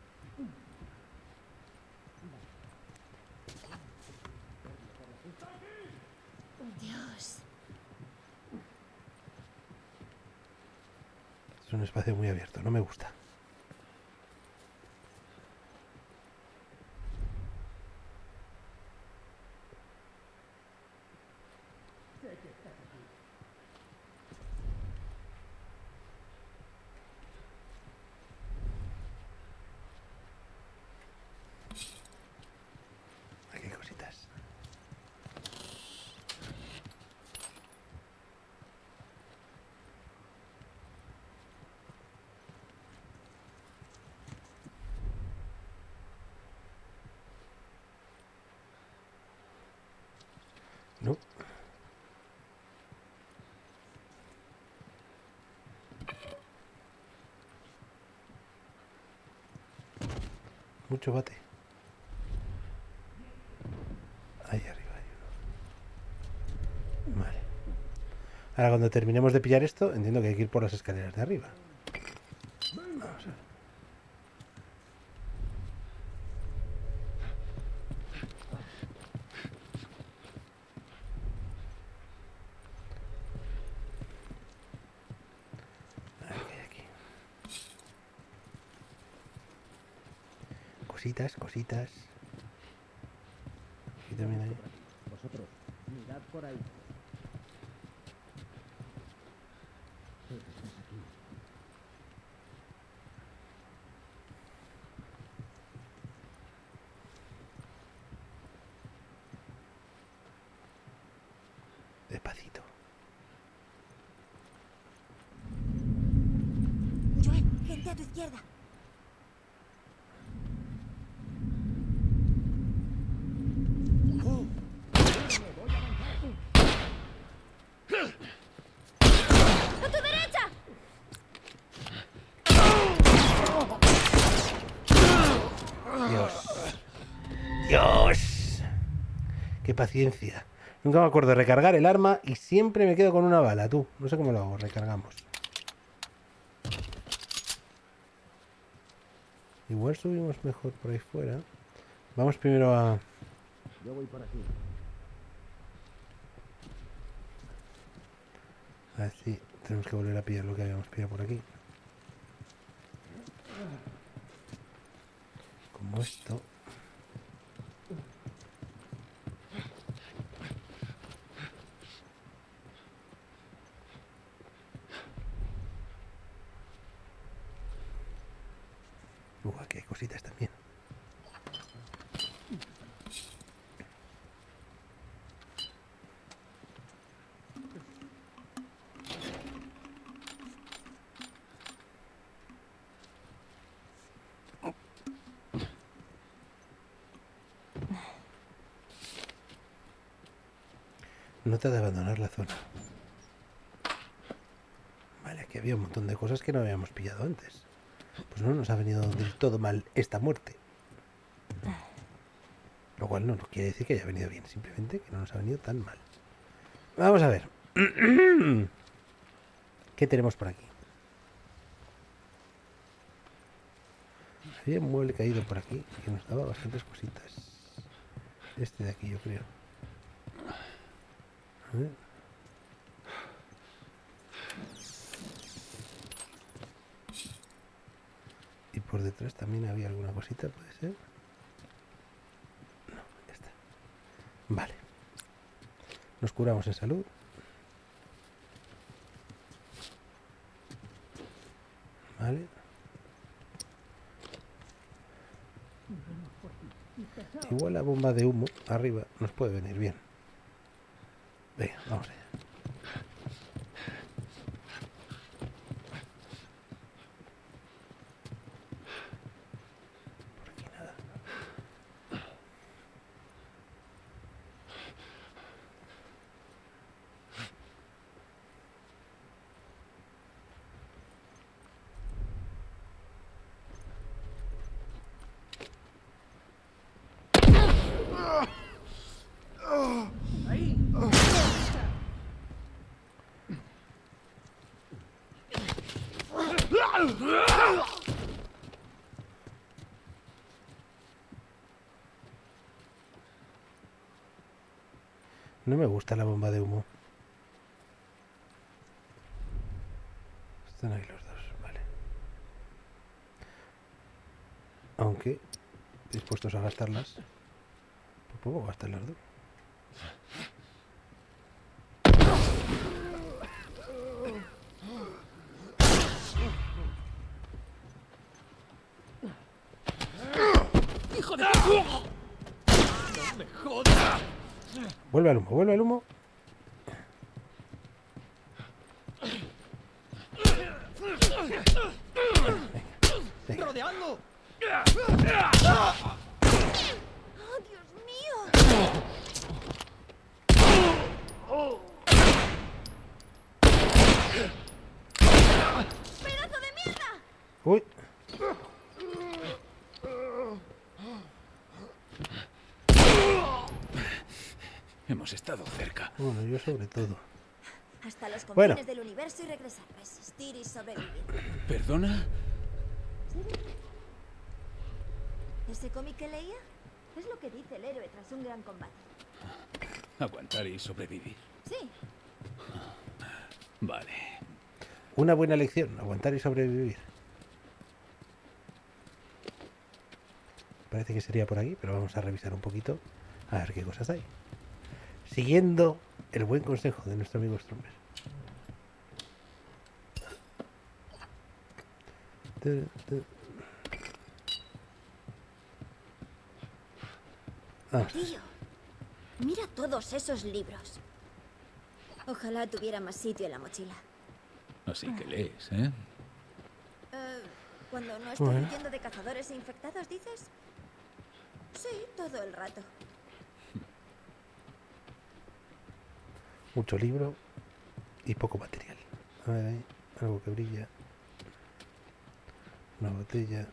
Dios. Es un espacio muy abierto, no me gusta. Aquí hay cositas. No. Mucho bate. Ahí arriba. Vale. Ahora cuando terminemos de pillar esto, entiendo que hay que ir por las escaleras de arriba. Vamos a ver. A ver qué hay aquí. Cositas, cositas. Aquí también hay. Vosotros, mirad por ahí. Despacito. Joel, gente a tu izquierda. ¡A tu derecha! Dios. Dios. Qué paciencia. Nunca me acuerdo de recargar el arma y siempre me quedo con una bala, tú. No sé cómo lo hago, recargamos. Igual subimos mejor por ahí fuera. Vamos primero a... Yo voy por aquí. A ver si tenemos que volver a pillar lo que habíamos pillado por aquí. Como esto. Uh, hay cositas también. Nota de abandonar la zona. Vale, aquí había un montón de cosas que no habíamos pillado antes. Pues no nos ha venido del todo mal esta muerte. Lo cual no nos quiere decir que haya venido bien, simplemente que no nos ha venido tan mal. Vamos a ver. ¿Qué tenemos por aquí? Había un mueble caído por aquí que nos daba bastantes cositas. Este de aquí, yo creo. Por detrás también había alguna cosita, puede ser. Está. Vale. Nos curamos en salud. Vale. Igual la bomba de humo arriba nos puede venir bien. Venga, vamos allá. No me gusta la bomba de humo. Están ahí los dos, vale. Aunque dispuestos a gastarlas, pues puedo gastar las dos. ¡Hijo de... ¡No me jodas! Vuelve al humo, vuelve al humo. Venga. ¡Rodeando! ¡Oh, Dios mío! ¡Pedazo de mierda! Uy. Hemos estado cerca. Bueno, yo sobre todo. Hasta los confines Bueno. del universo y regresar, resistir y sobrevivir. ¿Perdona? ¿Ese cómic que leía? Es lo que dice el héroe tras un gran combate. Aguantar y sobrevivir. Sí, Vale. Una buena lección, aguantar y sobrevivir. Parece que sería por aquí, pero vamos a revisar un poquito a ver qué cosas hay. Siguiendo el buen consejo de nuestro amigo Stromberg. Tío. Mira todos esos libros. Ojalá tuviera más sitio en la mochila. Así que lees, ¿eh? Eh, cuando no estoy Bueno. huyendo de cazadores e infectados, dices? Sí, todo el rato. Mucho libro y poco material. A ver ahí, algo que brilla. Una botella.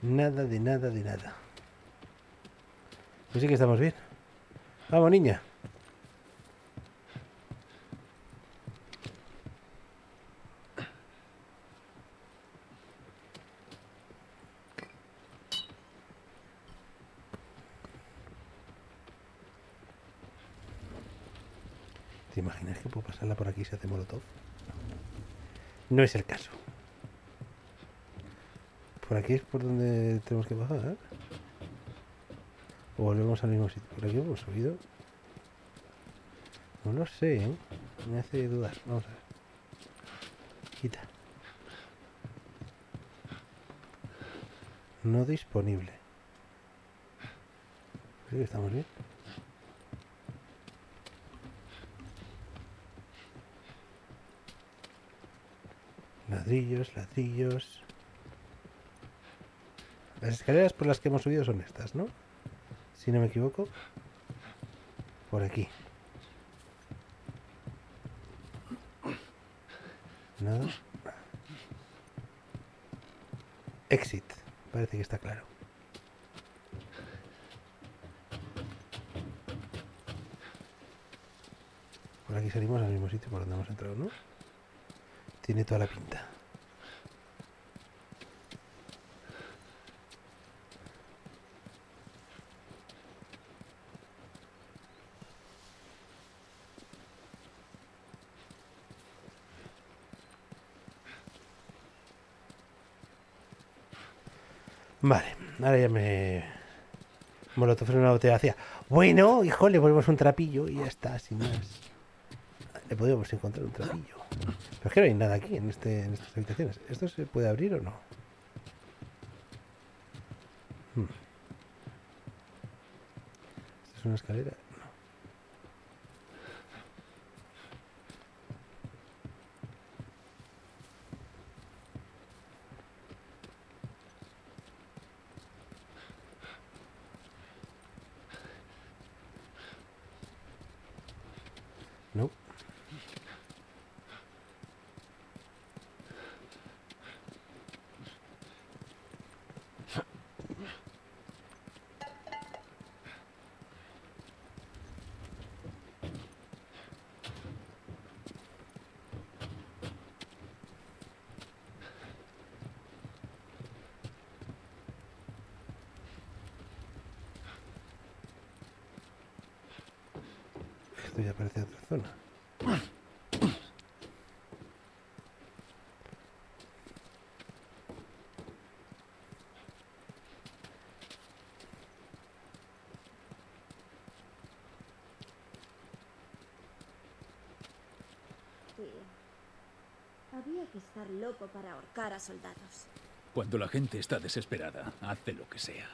Nada de nada de nada. Pues sí que estamos bien. Vamos, niña. ¿Te imaginas que puedo pasarla por aquí se hace molotov? No es el caso. Por aquí es por donde tenemos que bajar. ¿eh? O volvemos al mismo sitio. Por aquí hemos subido. No lo sé, ¿eh? Me hace dudar. Vamos a ver. Quita. No disponible. Sí que estamos bien. Ladrillos, ladrillos. Las escaleras por las que hemos subido son estas, ¿no? Si no me equivoco. Por aquí. Nada. Exit. Parece que está claro. Por aquí salimos al mismo sitio por donde hemos entrado, ¿no? Tiene toda la pinta. Vale, ahora ya me... Molotov en una botella vacía. Bueno, hijo, le ponemos un trapillo y ya está, sin más. Le podríamos encontrar un trapillo. Pero es que no hay nada aquí en, este, en estas habitaciones. ¿Esto se puede abrir o no? Hmm. ¿Esto es una escalera? No. No. Esto ya parece otra zona. Sí. Había que estar loco para ahorcar a soldados. Cuando la gente está desesperada, hace lo que sea.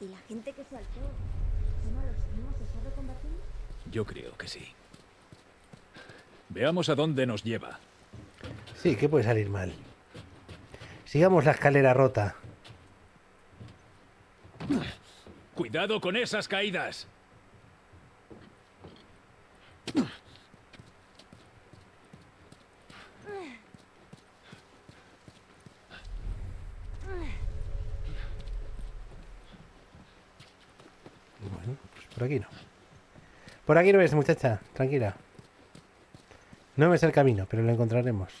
¿Y la gente que se alzó? ¿Son a los que hemos estado combatiendo? Yo creo que sí. Veamos a dónde nos lleva. Sí, ¿qué puede salir mal? Sigamos la escalera rota. ¡Cuidado con esas caídas! Bueno, pues por aquí no. Por aquí no es, muchacha. Tranquila. No me sé el camino, pero lo encontraremos.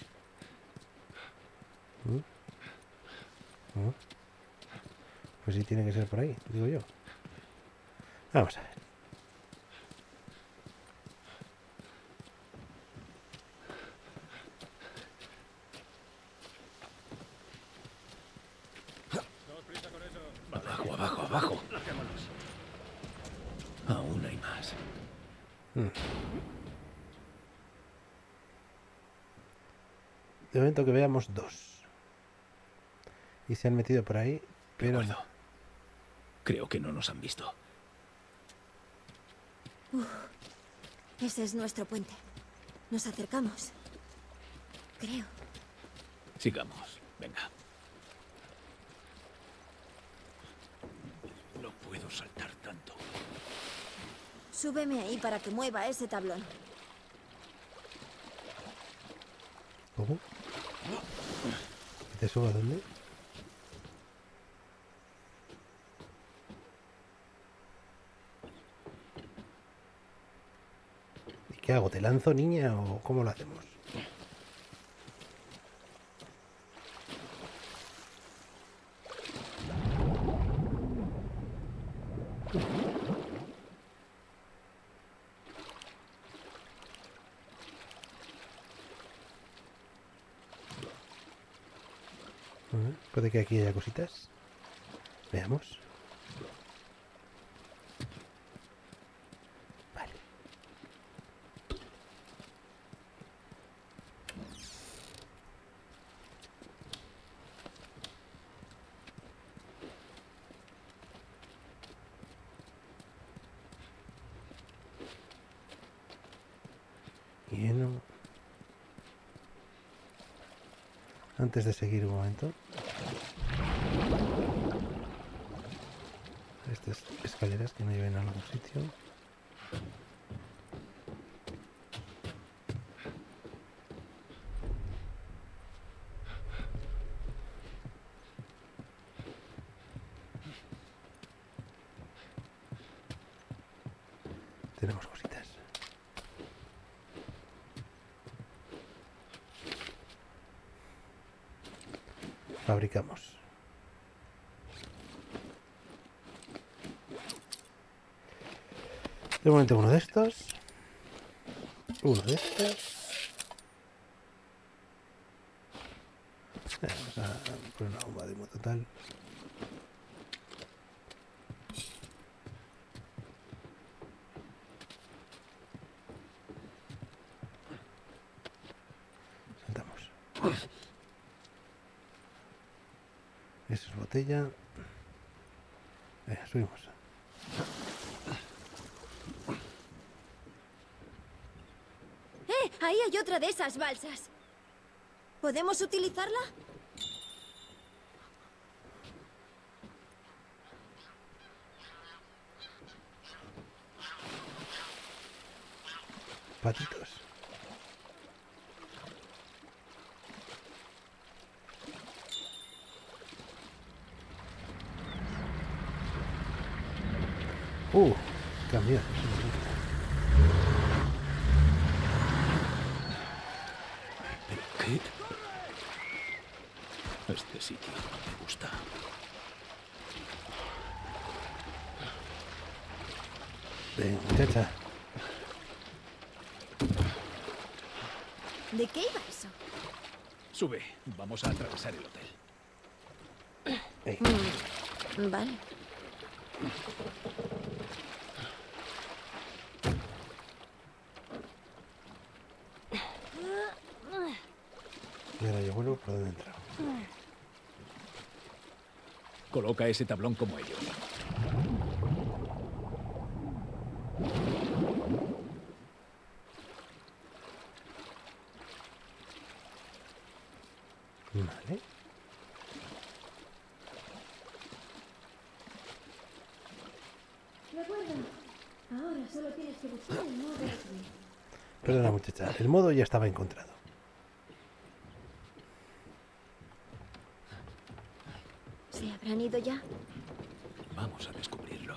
¿Mm? ¿Mm? Pues sí tiene que ser por ahí, digo yo. Vamos a ver. Abajo, abajo, abajo. Aún hay más. De momento que veamos dos. Y se han metido por ahí, De pero acuerdo. Creo que no nos han visto. Ese es nuestro puente. Nos acercamos. Creo. Sigamos. Venga. No puedo saltar tanto. Súbeme ahí para que mueva ese tablón. ¿Cómo? ¿Te subo a dónde? ¿Qué hago? ¿Te lanzo, niña? ¿O cómo lo hacemos? Puede que aquí haya cositas. Veamos. Antes de seguir un momento. Estas escaleras que no lleven a algún sitio. Tenemos cositas. Fabricamos. Momento uno de estos. Uno de estos. Eh, Vamos a poner una bomba de total. Saltamos. Eso es botella. Venga, subimos. ¡Eh! Ahí hay otra de esas balsas. ¿Podemos utilizarla? Patitos. Uh, camión. ¿Qué? Este sitio no me gusta. Ven, muchacha. ¿De qué iba eso? Sube, vamos a atravesar el hotel. Ey, Vale. y ahora yo vuelvo por donde he entrado. Coloca ese tablón como ellos. Vale. Recuerda, ahora solo tienes que buscar el modo de Perdona, muchacha. El modo ya estaba encontrado. ¿Se habrán ido ya? Vamos a descubrirlo.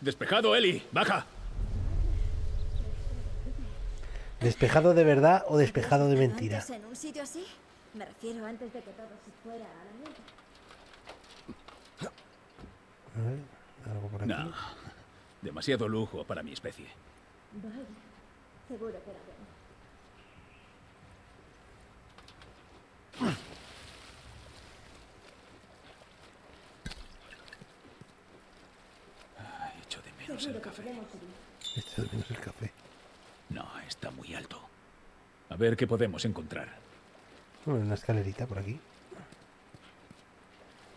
Despejado, Eli. Baja. ¿Despejado de verdad o despejado de mentira? ¿Antes en un sitio así? Me refiero antes de que todo se fuera. A ver, algo por aquí. No. Demasiado lujo para mi especie. Vaya, seguro que era bueno. Ay, Echo de menos el Seguro café. Esto de menos el café. No, está muy alto. A ver qué podemos encontrar. Bueno, una escalerita por aquí.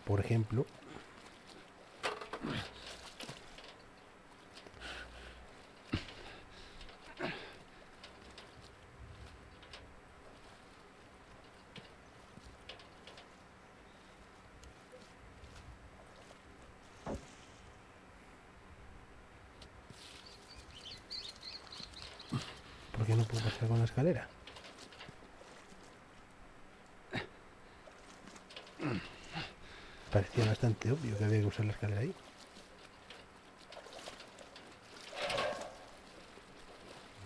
Por ejemplo. ¿Por qué no puedo pasar con la escalera? Parecía bastante usar la escalera ahí.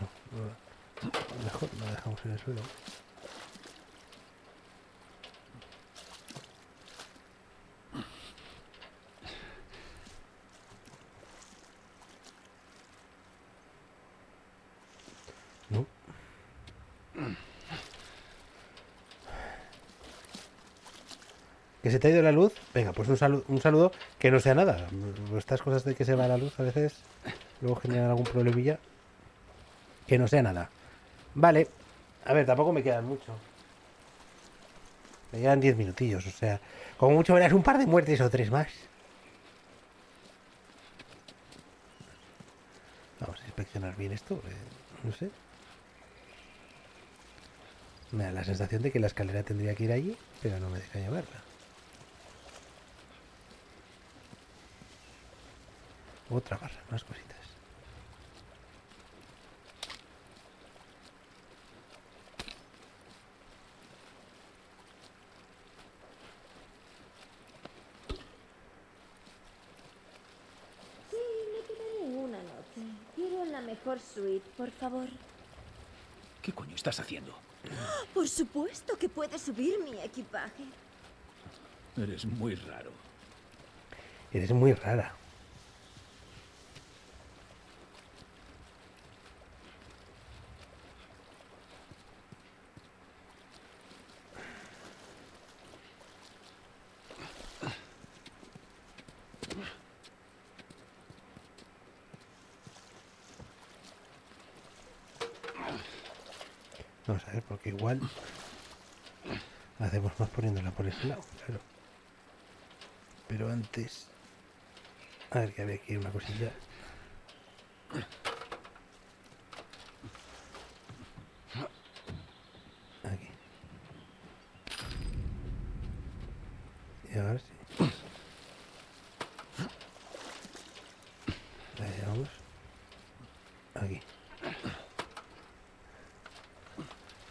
No, no, mejor la dejamos en el suelo. ¿Que se te ha ido la luz? Venga, pues un, saludo, un saludo que no sea nada. Estas cosas de que se va la luz a veces luego generan algún problemilla. Que no sea nada. Vale. A ver, tampoco me quedan mucho. Me quedan 10 minutillos, o sea, como mucho verás un par de muertes o tres más. Vamos a inspeccionar bien esto. eh, no sé. Me da la sensación de que la escalera tendría que ir allí, pero no me deja llevarla. Otra barra, más cositas. Sí, me quedaré una noche. Quiero la mejor suite, por favor. ¿Qué coño estás haciendo? Por supuesto que puedes subir mi equipaje. Eres muy raro. Eres muy rara. Vamos a ver, porque hacemos más poniéndola por ese lado, claro. Pero antes... A ver, que había aquí una cosilla. Aquí. Y ahora sí. Ahí vamos. Aquí.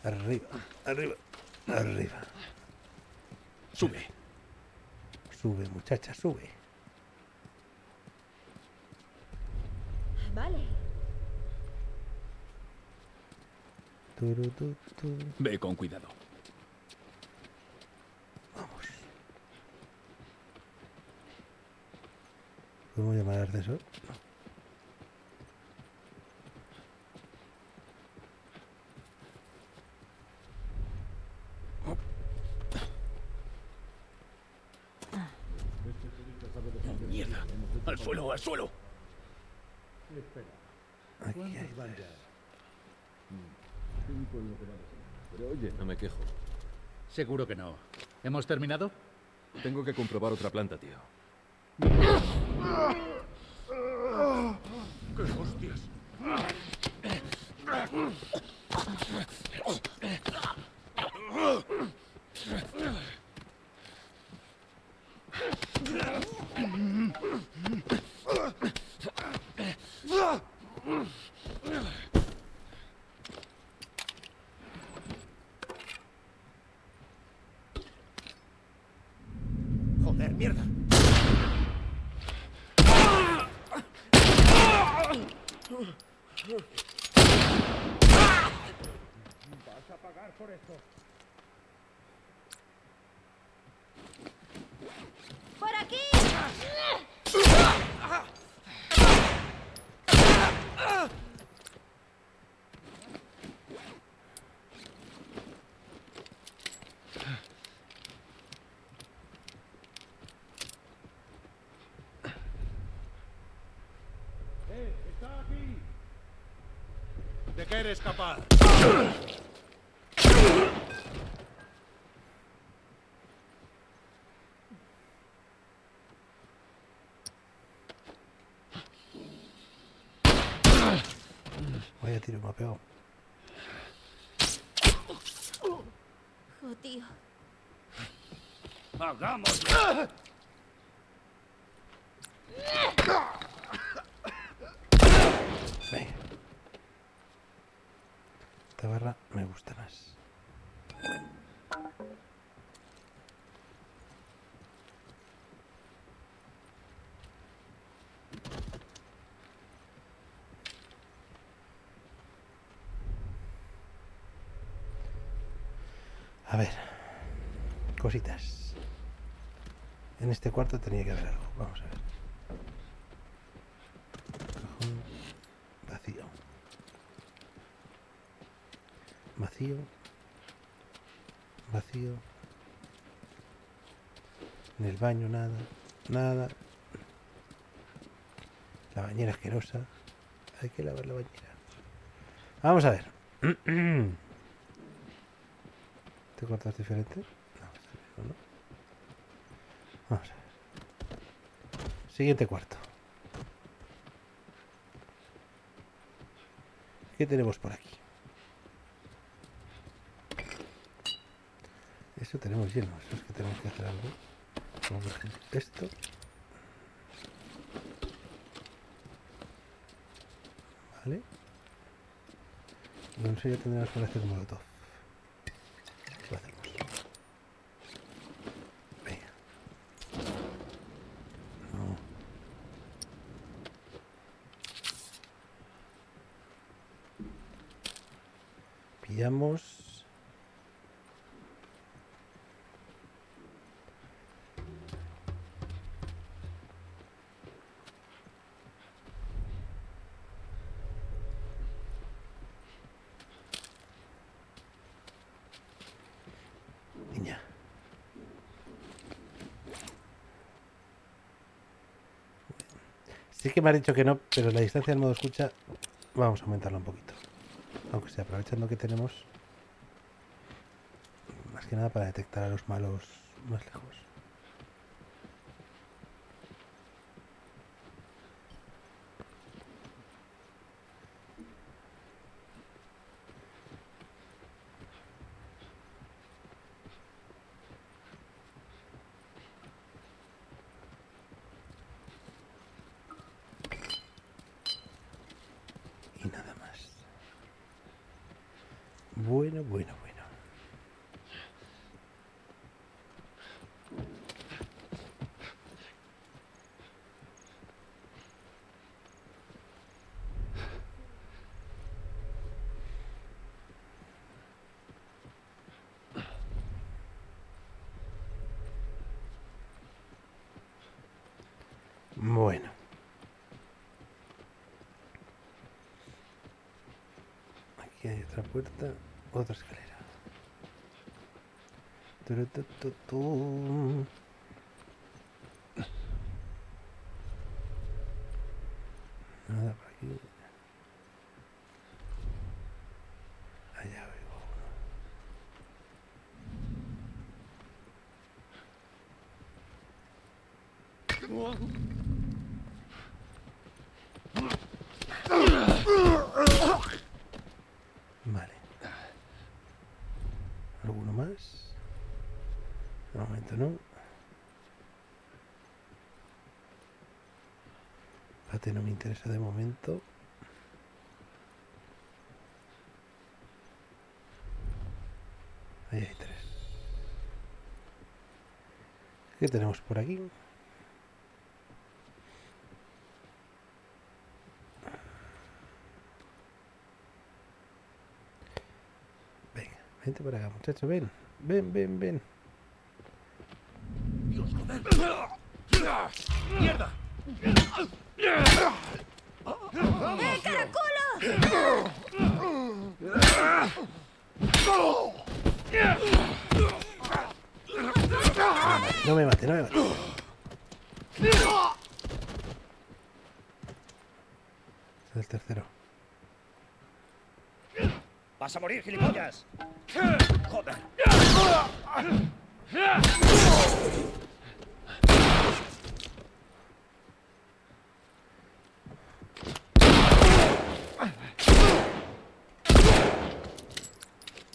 Arriba, arriba, arriba. Sube. Sube, muchacha, sube. Vale. Ve con cuidado. Vamos. ¿Podemos llamar al ascensor? No. Mierda. Al suelo, al suelo. Aquí hay Pero oye, no me quejo. Seguro que no. ¿Hemos terminado? Tengo que comprobar otra planta, tío. ¿De qué eres capaz? Vaya tiro me ha pegado. Oh, tío. ¡Hagámoslo! Venga. Esta barra me gusta más. A ver. Cositas. En este cuarto tenía que haber algo. Vamos a ver. Cajón vacío. Vacío. Vacío. En el baño nada. Nada. La bañera asquerosa. Hay que lavar la bañera. Vamos a ver. ¿Te cortas diferente? No, está bien, ¿no? Vamos a ver. Siguiente cuarto. ¿Qué tenemos por aquí? Eso tenemos lleno, eso es que tenemos que hacer algo. Como por ejemplo esto. Vale. Con eso ya tendremos para hacer molotov. Lo hacemos. Venga. No. Pillamos. Niña. Sí que me ha dicho que no, pero la distancia del modo escucha vamos a aumentarla un poquito. Aunque sea aprovechando que tenemos más que nada para detectar a los malos más lejos. Y nada más. Bueno, bueno. Bueno. Aquí hay otra puerta, otra escalera. Turu, tu, tu, tu. Nada por aquí. Allá oigo uno. Vale. ¿Alguno más? De momento no. No me interesa de momento. Ahí hay tres. ¿Qué tenemos por aquí? Venga, vente para acá, muchacho, ven. Ven, ven, ven. Dios, joder. ¡Mierda! ¡Eh, caraculo! No me mate, no me mate. Es el tercero. ¡Vas a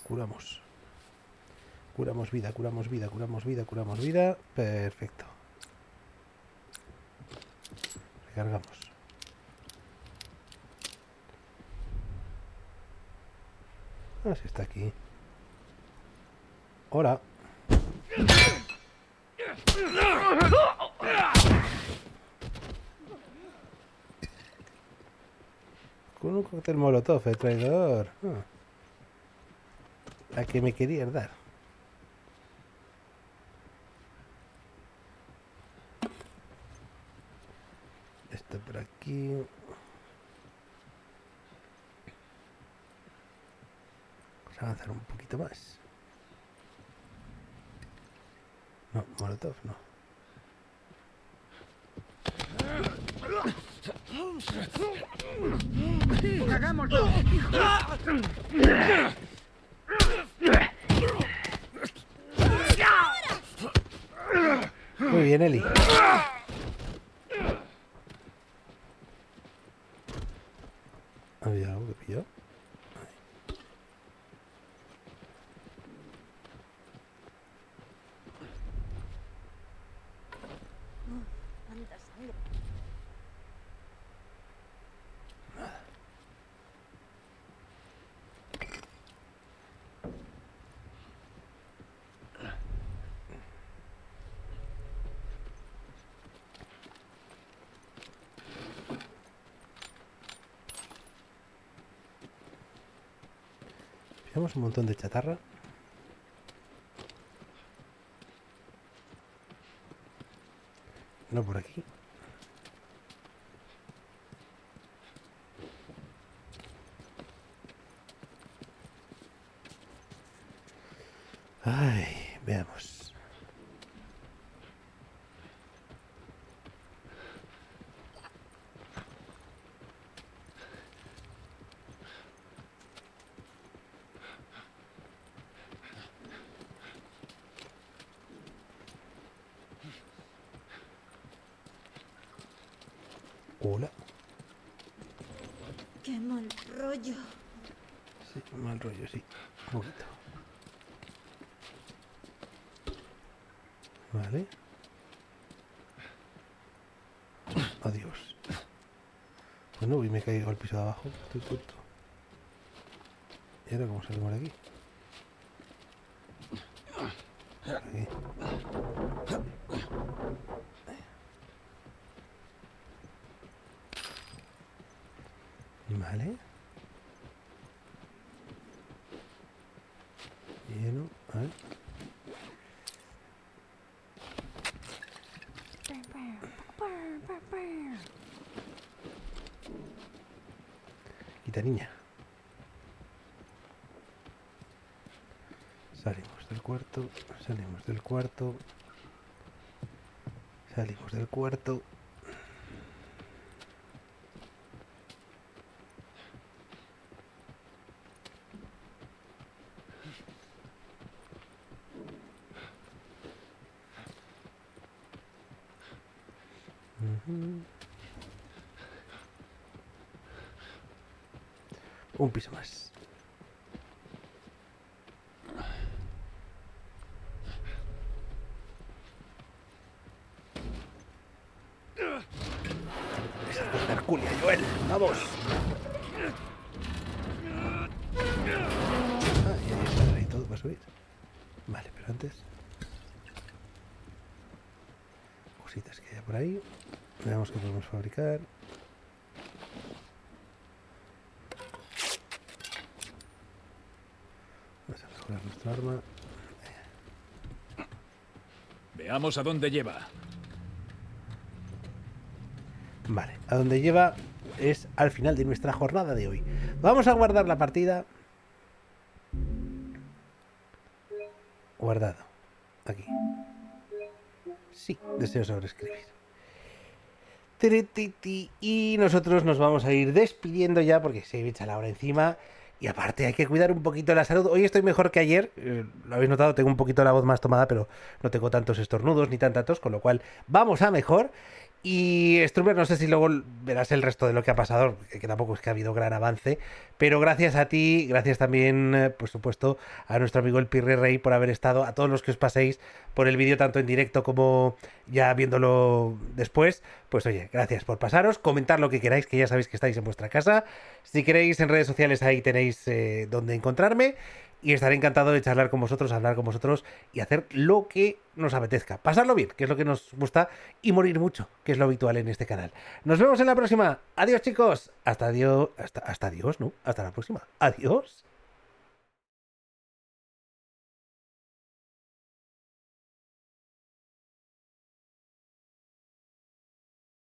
Curamos. Curamos vida, curamos vida, curamos vida, curamos vida. Perfecto. Recargamos. Sí está aquí. Hola. Con un cóctel molotov, el traidor. Ah. La que me querías dar. Esto por aquí. Vamos a un poquito más. No, Molotov no. Muy bien, Eli. ¿Había algo? Tanta sangre. Pillamos un montón de chatarra. No por aquí. Ay, veamos. Hola. Qué mal rollo. Sí, mal rollo, sí. Un poquito. Vale. Adiós. Bueno, y me caído al piso de abajo. ¿Y ahora cómo salimos de? Aquí. Vale. Lleno. A ver. Quita niña. Salimos del cuarto, salimos del cuarto, salimos del cuarto. Ujú. Un piso más. Esa es de Herculia, Joel. Vamos. Ah, y ahí está, ahí todo para subir. Vale, pero antes. Cositas que haya por ahí. Veamos qué Vamos a mejorar nuestra arma. Veamos a dónde lleva. Vale, a donde lleva es al final de nuestra jornada de hoy. Vamos a guardar la partida. Guardado. Aquí. Sí, deseo sobreescribir. Y nosotros nos vamos a ir despidiendo ya porque se echa la hora encima. Y aparte hay que cuidar un poquito la salud. Hoy estoy mejor que ayer. eh, lo habéis notado, tengo un poquito la voz más tomada, pero no tengo tantos estornudos ni tanta tos, con lo cual vamos a mejor. Y Strummer, no sé si luego verás el resto de lo que ha pasado, que que tampoco es que ha habido gran avance, pero gracias a ti, gracias también, eh, por supuesto, a nuestro amigo el Pirre Rey por haber estado, a todos los que os paséis por el vídeo tanto en directo como ya viéndolo después, pues oye, gracias por pasaros, comentar lo que queráis, que ya sabéis que estáis en vuestra casa, si queréis en redes sociales ahí tenéis eh, donde encontrarme, y estaré encantado de charlar con vosotros, hablar con vosotros y hacer lo que nos apetezca. Pasarlo bien, que es lo que nos gusta, y morir mucho, que es lo habitual en este canal. Nos vemos en la próxima. Adiós, chicos. Hasta adiós. Hasta, hasta adiós, ¿no? Hasta la próxima. Adiós.